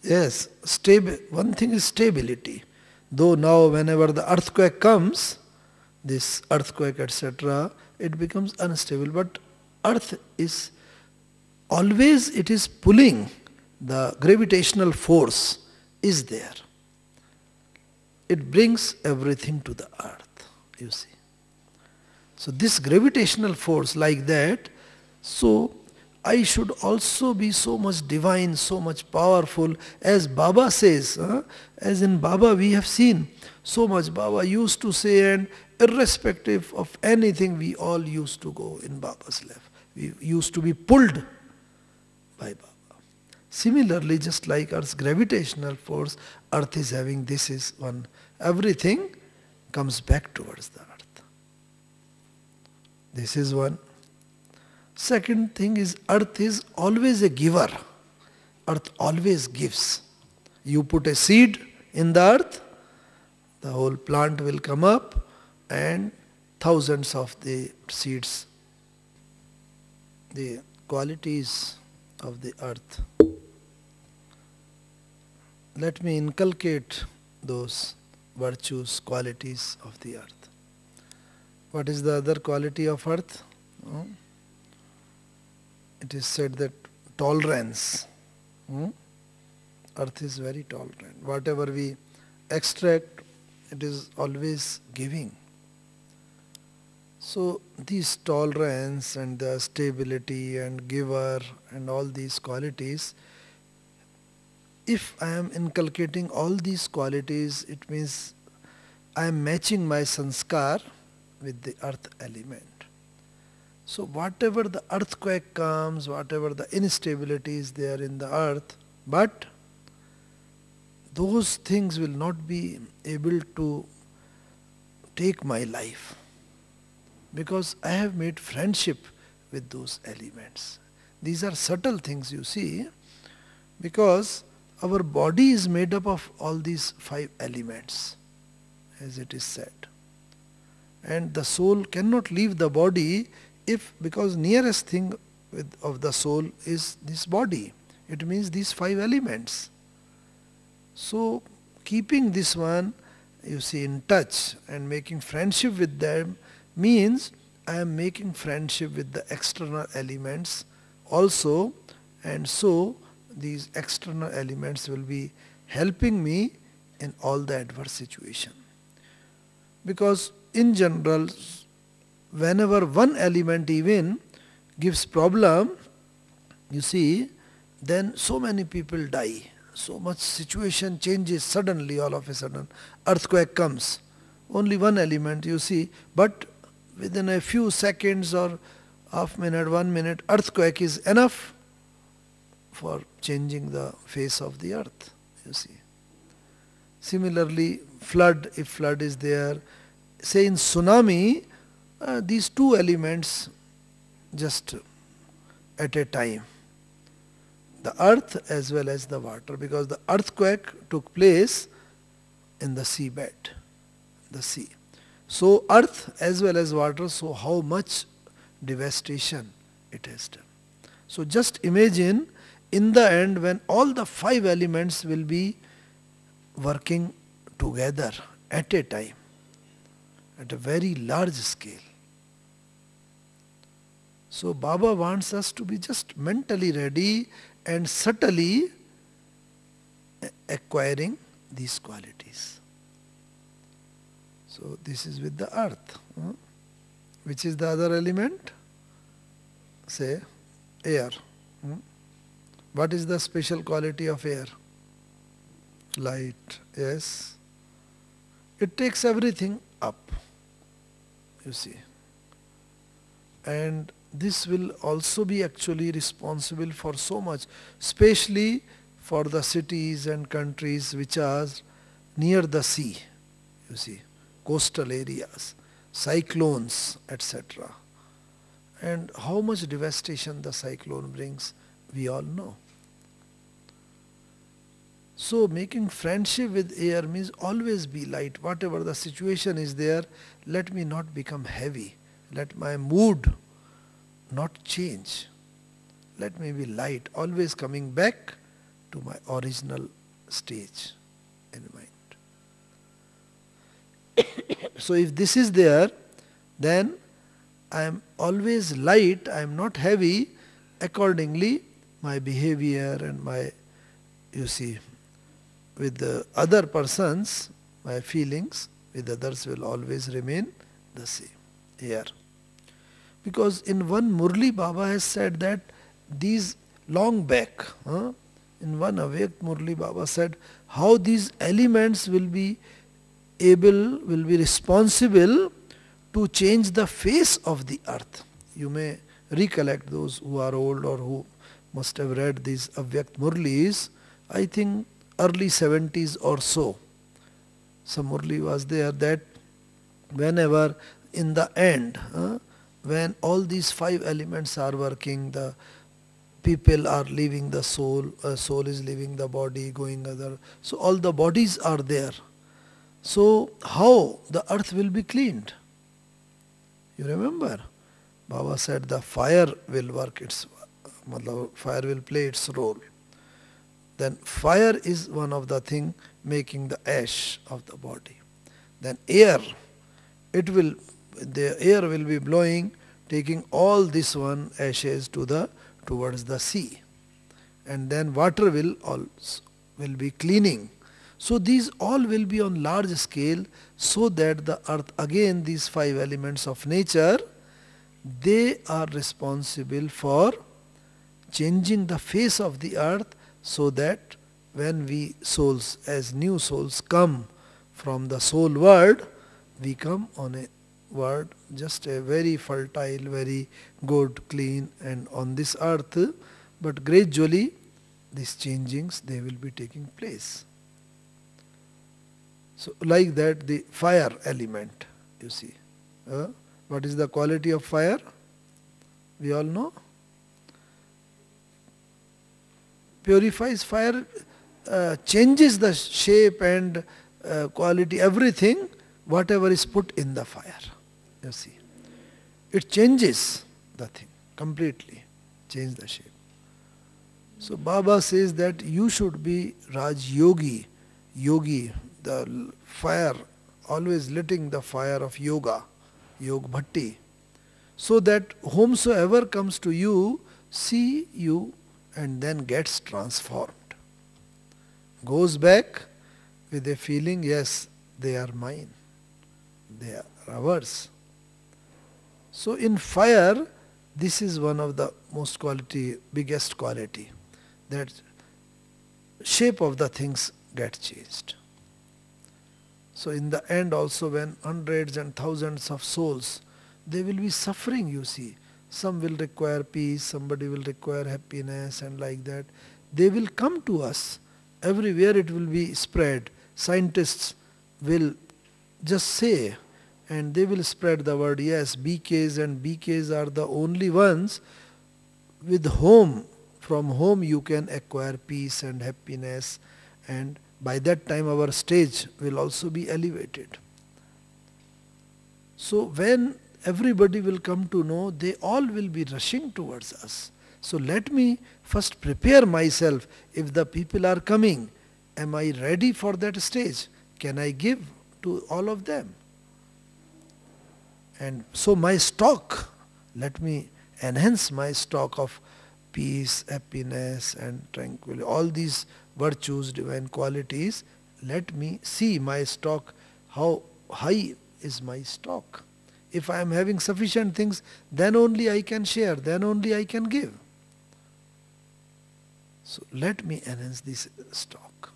Yes, stable. One thing is stability. Though now whenever the earthquake comes, this earthquake etc., it becomes unstable. But earth is always it is pulling, the gravitational force is there. It brings everything to the earth, you see. So this gravitational force like that, so I should also be so much divine, so much powerful, as Baba says, huh? as in Baba we have seen so much Baba used to say and irrespective of anything we all used to go in Baba's life. We used to be pulled by Baba. Similarly, just like Earth's gravitational force, Earth is having this is one. Everything comes back towards the Earth. This is one. Second thing is earth is always a giver. Earth always gives. You put a seed in the earth, the whole plant will come up and thousands of the seeds, the qualities of the earth. Let me inculcate those virtues, qualities of the earth. What is the other quality of earth? Oh it is said that tolerance. Hmm? Earth is very tolerant. Whatever we extract, it is always giving. So this tolerance and the stability and giver and all these qualities, if I am inculcating all these qualities, it means I am matching my sanskar with the earth element. So whatever the earthquake comes, whatever the instability is there in the earth, but those things will not be able to take my life because I have made friendship with those elements. These are subtle things you see because our body is made up of all these five elements as it is said. And the soul cannot leave the body if because nearest thing with, of the soul is this body. It means these five elements. So keeping this one you see in touch and making friendship with them means I am making friendship with the external elements also. And so these external elements will be helping me in all the adverse situation. Because in general whenever one element even gives problem, you see, then so many people die. So much situation changes suddenly all of a sudden. Earthquake comes. Only one element you see, but within a few seconds or half minute, one minute, earthquake is enough for changing the face of the earth, you see. Similarly, flood, if flood is there, say in tsunami, uh, these two elements just at a time. The earth as well as the water because the earthquake took place in the seabed the sea. So earth as well as water so how much devastation it has done. So just imagine in the end when all the five elements will be working together at a time at a very large scale so Baba wants us to be just mentally ready and subtly acquiring these qualities. So this is with the earth. Huh? Which is the other element? Say air. Hmm? What is the special quality of air? Light, yes. It takes everything up, you see. And this will also be actually responsible for so much, especially for the cities and countries which are near the sea, you see, coastal areas, cyclones, etc. And how much devastation the cyclone brings, we all know. So making friendship with air means always be light. Whatever the situation is there, let me not become heavy. Let my mood not change. Let me be light, always coming back to my original stage in mind. so if this is there, then I am always light, I am not heavy, accordingly my behavior and my, you see, with the other persons, my feelings with others will always remain the same here. Because in one Murli Baba has said that these long back, huh, in one Avyakt Murli Baba said how these elements will be able, will be responsible to change the face of the earth. You may recollect those who are old or who must have read these Avyakt Murlis, I think early 70s or so. Some Murli was there that whenever in the end, when all these five elements are working, the people are leaving the soul, uh, soul is leaving the body, going other. So all the bodies are there. So how the earth will be cleaned? You remember? Baba said the fire will work its, fire will play its role. Then fire is one of the thing making the ash of the body. Then air, it will, the air will be blowing, taking all this one ashes to the towards the sea. And then water will also will be cleaning. So these all will be on large scale so that the earth again these five elements of nature they are responsible for changing the face of the earth so that when we souls as new souls come from the soul world we come on a world just a very fertile very good clean and on this earth but gradually these changings they will be taking place. So like that the fire element you see. Uh, what is the quality of fire? We all know. Purifies fire, uh, changes the shape and uh, quality, everything, whatever is put in the fire. You see. It changes the thing completely, change the shape. So Baba says that you should be Raj Yogi, yogi, the fire, always lighting the fire of yoga, yog bhatti, so that whomsoever comes to you, see you and then gets transformed. Goes back with a feeling, yes, they are mine, they are ours. So in fire, this is one of the most quality, biggest quality, that shape of the things get changed. So in the end also when hundreds and thousands of souls, they will be suffering you see some will require peace, somebody will require happiness and like that. They will come to us. Everywhere it will be spread. Scientists will just say and they will spread the word, yes, BKs and BKs are the only ones with whom, from whom you can acquire peace and happiness and by that time our stage will also be elevated. So when everybody will come to know, they all will be rushing towards us. So let me first prepare myself. If the people are coming, am I ready for that stage? Can I give to all of them? And so my stock, let me enhance my stock of peace, happiness and tranquility, all these virtues, divine qualities, let me see my stock, how high is my stock. If I am having sufficient things, then only I can share, then only I can give. So let me enhance this stock.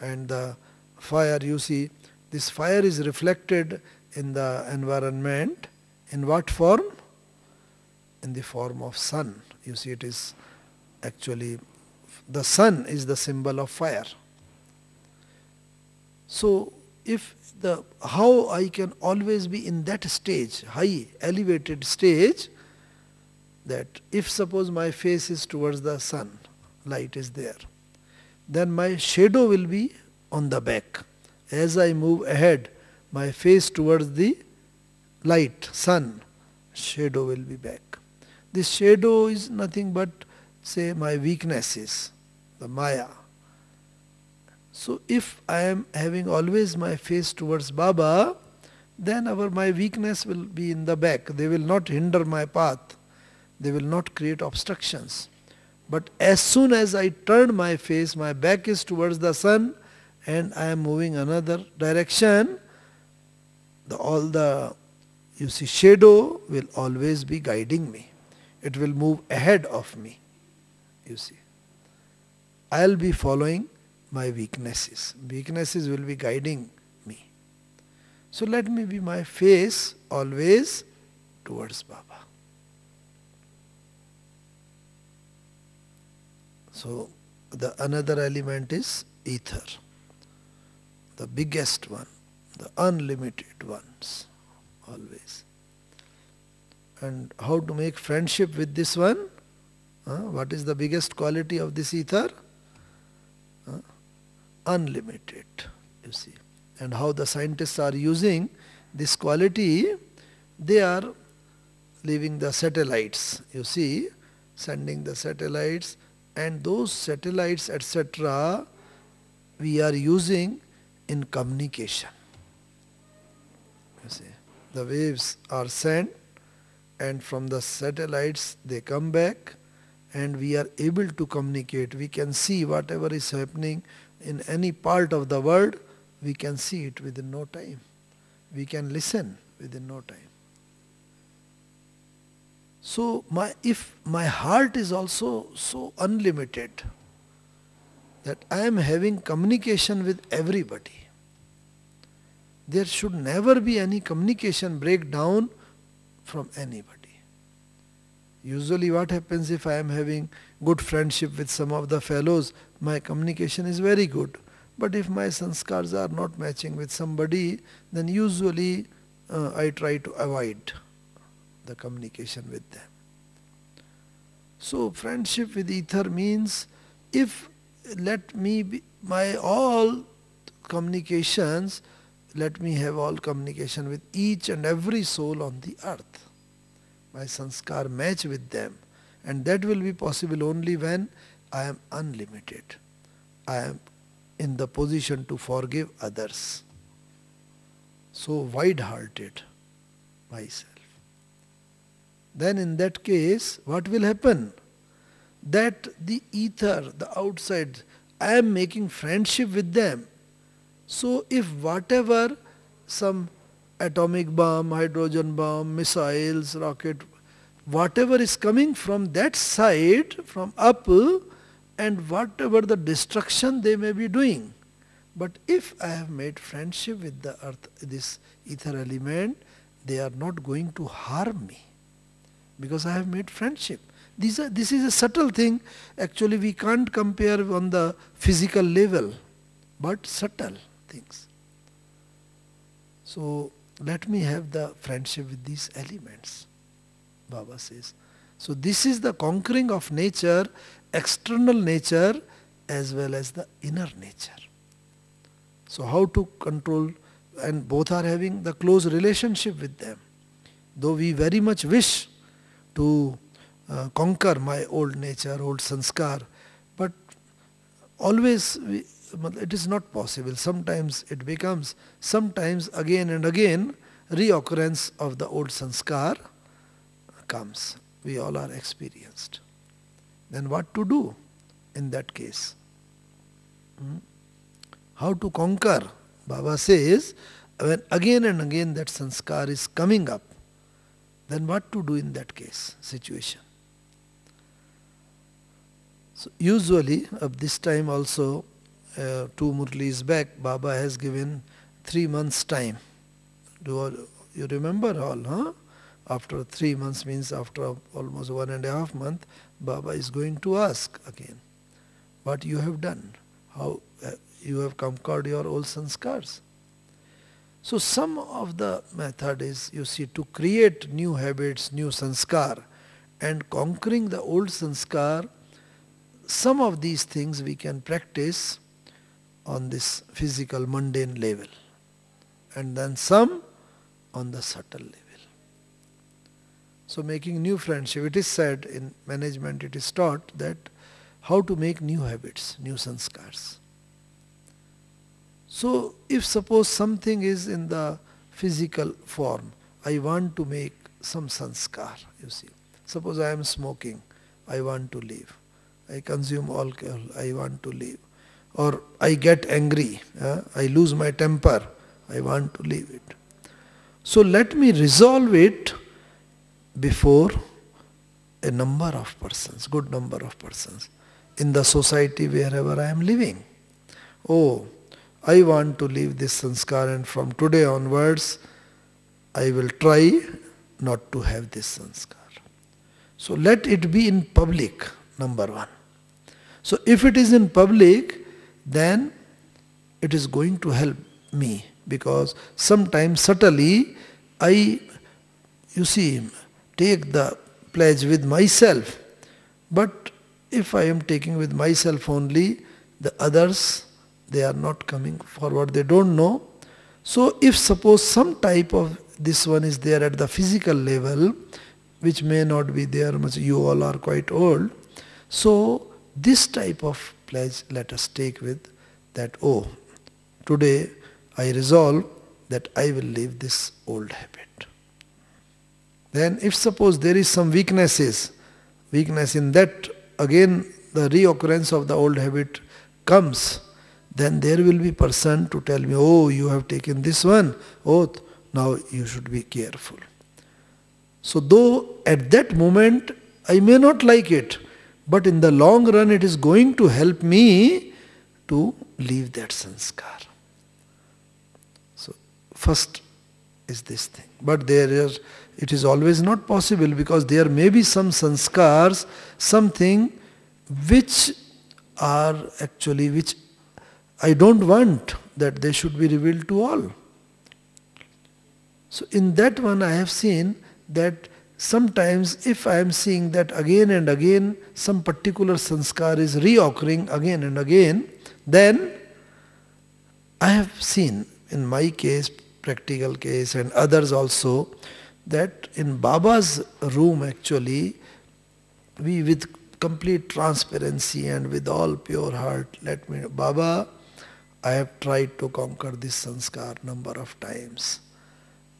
And the fire, you see, this fire is reflected in the environment. In what form? In the form of sun. You see, it is actually, the sun is the symbol of fire. So if the how I can always be in that stage, high elevated stage, that if suppose my face is towards the sun, light is there, then my shadow will be on the back. As I move ahead, my face towards the light, sun, shadow will be back. This shadow is nothing but say my weaknesses, the maya. So if I am having always my face towards Baba, then our my weakness will be in the back. They will not hinder my path. They will not create obstructions. But as soon as I turn my face, my back is towards the sun and I am moving another direction, the, all the, you see, shadow will always be guiding me. It will move ahead of me, you see. I'll be following my weaknesses. Weaknesses will be guiding me. So let me be my face always towards Baba. So the another element is ether, the biggest one, the unlimited ones, always. And how to make friendship with this one? Uh, what is the biggest quality of this ether? Uh, unlimited, you see. And how the scientists are using this quality, they are leaving the satellites, you see, sending the satellites and those satellites etc. we are using in communication. The waves are sent and from the satellites they come back and we are able to communicate. We can see whatever is happening in any part of the world, we can see it within no time. We can listen within no time. So my if my heart is also so unlimited that I am having communication with everybody. There should never be any communication breakdown from anybody. Usually what happens if I am having good friendship with some of the fellows, my communication is very good. But if my sanskars are not matching with somebody, then usually uh, I try to avoid the communication with them. So friendship with ether means if let me be my all communications, let me have all communication with each and every soul on the earth my sanskar match with them. And that will be possible only when I am unlimited. I am in the position to forgive others. So wide hearted myself. Then in that case, what will happen? That the ether, the outside, I am making friendship with them. So if whatever some atomic bomb, hydrogen bomb, missiles, rocket, whatever is coming from that side, from up, and whatever the destruction they may be doing. But if I have made friendship with the earth, this ether element, they are not going to harm me because I have made friendship. These are, this is a subtle thing. Actually, we can't compare on the physical level, but subtle things. So, let me have the friendship with these elements, Baba says. So this is the conquering of nature, external nature as well as the inner nature. So how to control and both are having the close relationship with them. Though we very much wish to uh, conquer my old nature, old sanskar, but always we, it is not possible. Sometimes it becomes, sometimes again and again, reoccurrence of the old sanskar comes. We all are experienced. Then what to do in that case? Hmm? How to conquer? Baba says, when again and again that sanskar is coming up, then what to do in that case, situation? So usually, of this time also, uh, two Murlis back, Baba has given three months time. Do you remember all, huh? After three months means after almost one and a half month, Baba is going to ask again, what you have done, how uh, you have conquered your old sanskars. So some of the method is, you see, to create new habits, new sanskar, and conquering the old sanskar, some of these things we can practice on this physical mundane level and then some on the subtle level. So making new friendship, it is said in management, it is taught that how to make new habits, new sanskars. So if suppose something is in the physical form, I want to make some sanskar, you see. Suppose I am smoking, I want to leave. I consume alcohol, I want to leave. Or I get angry, uh, I lose my temper, I want to leave it. So let me resolve it before a number of persons, good number of persons, in the society wherever I am living. Oh, I want to leave this sanskar and from today onwards I will try not to have this sanskar. So let it be in public, number one. So if it is in public, then it is going to help me because sometimes subtly I, you see, take the pledge with myself. But if I am taking with myself only, the others, they are not coming forward, they don't know. So if suppose some type of this one is there at the physical level, which may not be there much, you all are quite old. So this type of pledge let us take with that, oh, today I resolve that I will leave this old habit. Then if suppose there is some weaknesses, weakness in that, again the reoccurrence of the old habit comes, then there will be person to tell me, oh, you have taken this one oh, oath, now you should be careful. So though at that moment I may not like it, but in the long run it is going to help me to leave that sanskar. So first is this thing. But there is it is always not possible because there may be some sanskars, something which are actually which I don't want that they should be revealed to all. So in that one I have seen that sometimes if I am seeing that again and again some particular sanskar is reoccurring again and again, then I have seen in my case, practical case and others also, that in Baba's room actually, we with complete transparency and with all pure heart, let me Baba, I have tried to conquer this sanskar number of times.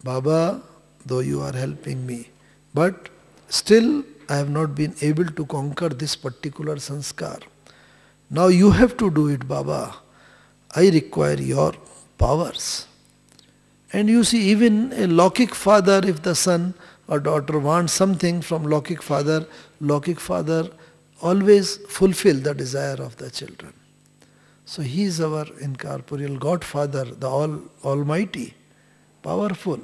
Baba, though you are helping me, but still I have not been able to conquer this particular sanskar. Now you have to do it, Baba. I require your powers. And you see, even a Lokik father, if the son or daughter wants something from Lokik father, Lokik father always fulfill the desire of the children. So he is our incorporeal Godfather, the all Almighty, powerful.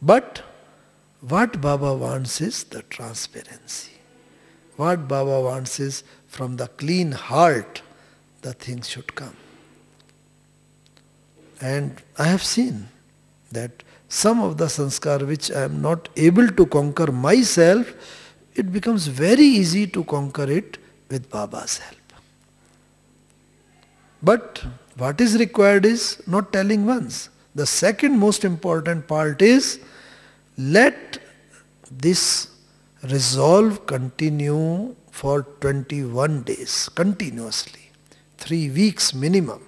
But what Baba wants is the transparency. What Baba wants is from the clean heart the things should come. And I have seen that some of the sanskar which I am not able to conquer myself, it becomes very easy to conquer it with Baba's help. But what is required is not telling once. The second most important part is let this resolve continue for 21 days continuously, three weeks minimum.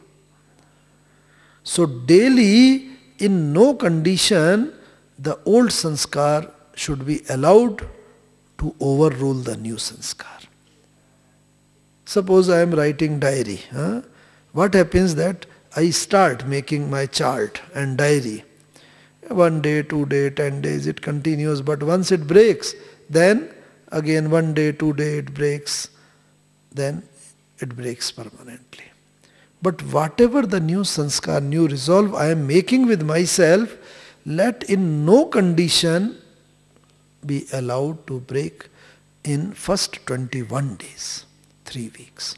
So daily in no condition the old sanskar should be allowed to overrule the new sanskar. Suppose I am writing diary. Huh? What happens that I start making my chart and diary. One day, two day, ten days it continues but once it breaks then again one day, two day it breaks then it breaks permanently. But whatever the new sanskar, new resolve I am making with myself, let in no condition be allowed to break in first 21 days, 3 weeks.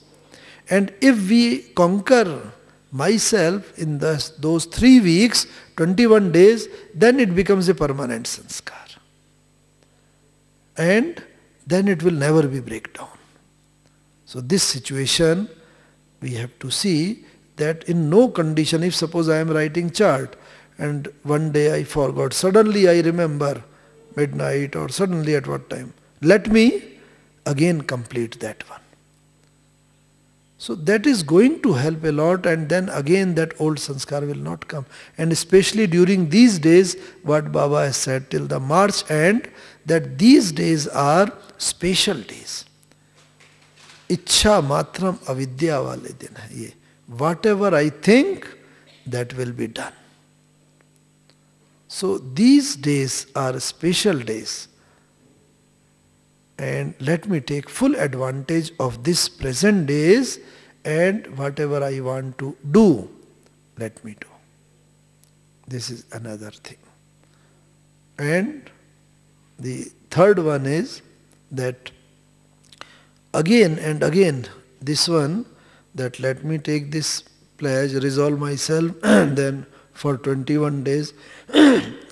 And if we conquer myself in the, those 3 weeks, 21 days, then it becomes a permanent sanskar. And then it will never be breakdown. So this situation we have to see that in no condition, if suppose I am writing chart and one day I forgot, suddenly I remember midnight or suddenly at what time, let me again complete that one. So that is going to help a lot and then again that old sanskar will not come. And especially during these days, what Baba has said till the March end, that these days are special days. Ichha matram avidya wale din hai Whatever I think, that will be done. So these days are special days. And let me take full advantage of this present days and whatever I want to do, let me do. This is another thing. And the third one is that again and again this one that let me take this pledge, resolve myself and then for 21 days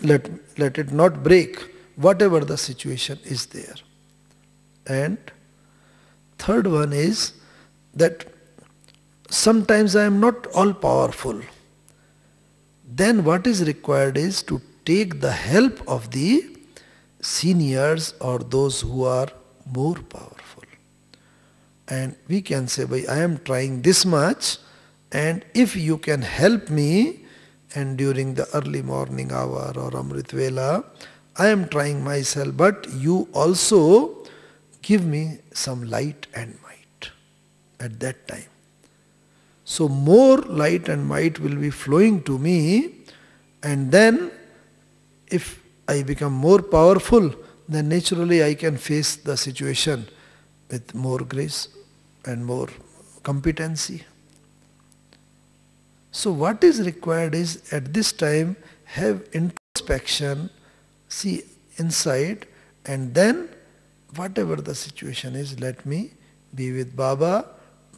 let, let it not break whatever the situation is there. And third one is that sometimes I am not all powerful. Then what is required is to take the help of the seniors or those who are more powerful. And we can say, I am trying this much and if you can help me and during the early morning hour or Amrit Vela, I am trying myself, but you also give me some light and might at that time. So more light and might will be flowing to me and then if I become more powerful, then naturally I can face the situation with more grace and more competency. So what is required is at this time have introspection, see inside and then whatever the situation is, let me be with Baba.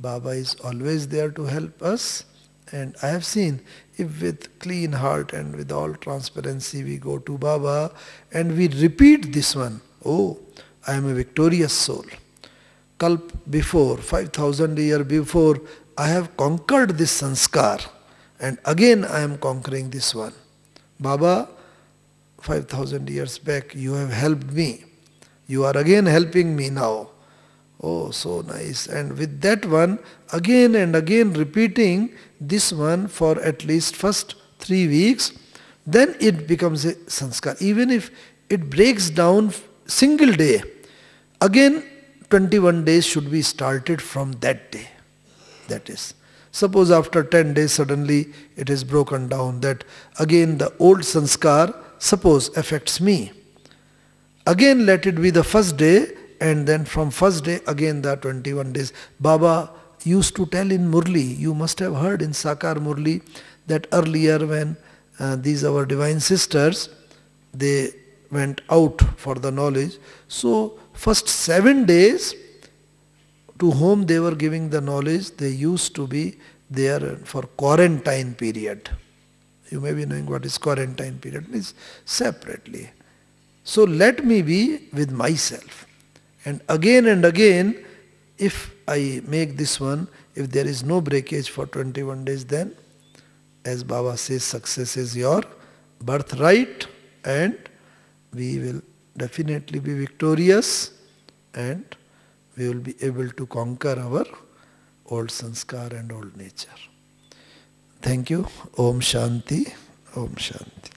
Baba is always there to help us. And I have seen if with clean heart and with all transparency we go to Baba and we repeat this one, oh, I am a victorious soul. Kalp before, 5000 year before, I have conquered this sanskar and again I am conquering this one. Baba, 5000 years back, you have helped me. You are again helping me now. Oh, so nice. And with that one, again and again repeating this one for at least first three weeks, then it becomes a sanskar. Even if it breaks down single day, again 21 days should be started from that day. That is. Suppose after 10 days suddenly it is broken down that again the old sanskar suppose affects me. Again let it be the first day and then from first day again the 21 days. Baba used to tell in Murli, you must have heard in Sakar Murli that earlier when uh, these our divine sisters, they went out for the knowledge. So first seven days to whom they were giving the knowledge, they used to be there for quarantine period. You may be knowing what is quarantine period, means separately. So let me be with myself. And again and again, if I make this one, if there is no breakage for 21 days, then as Baba says, success is your birthright and we will definitely be victorious and we will be able to conquer our old sanskar and old nature. Thank you. Om Shanti. Om Shanti.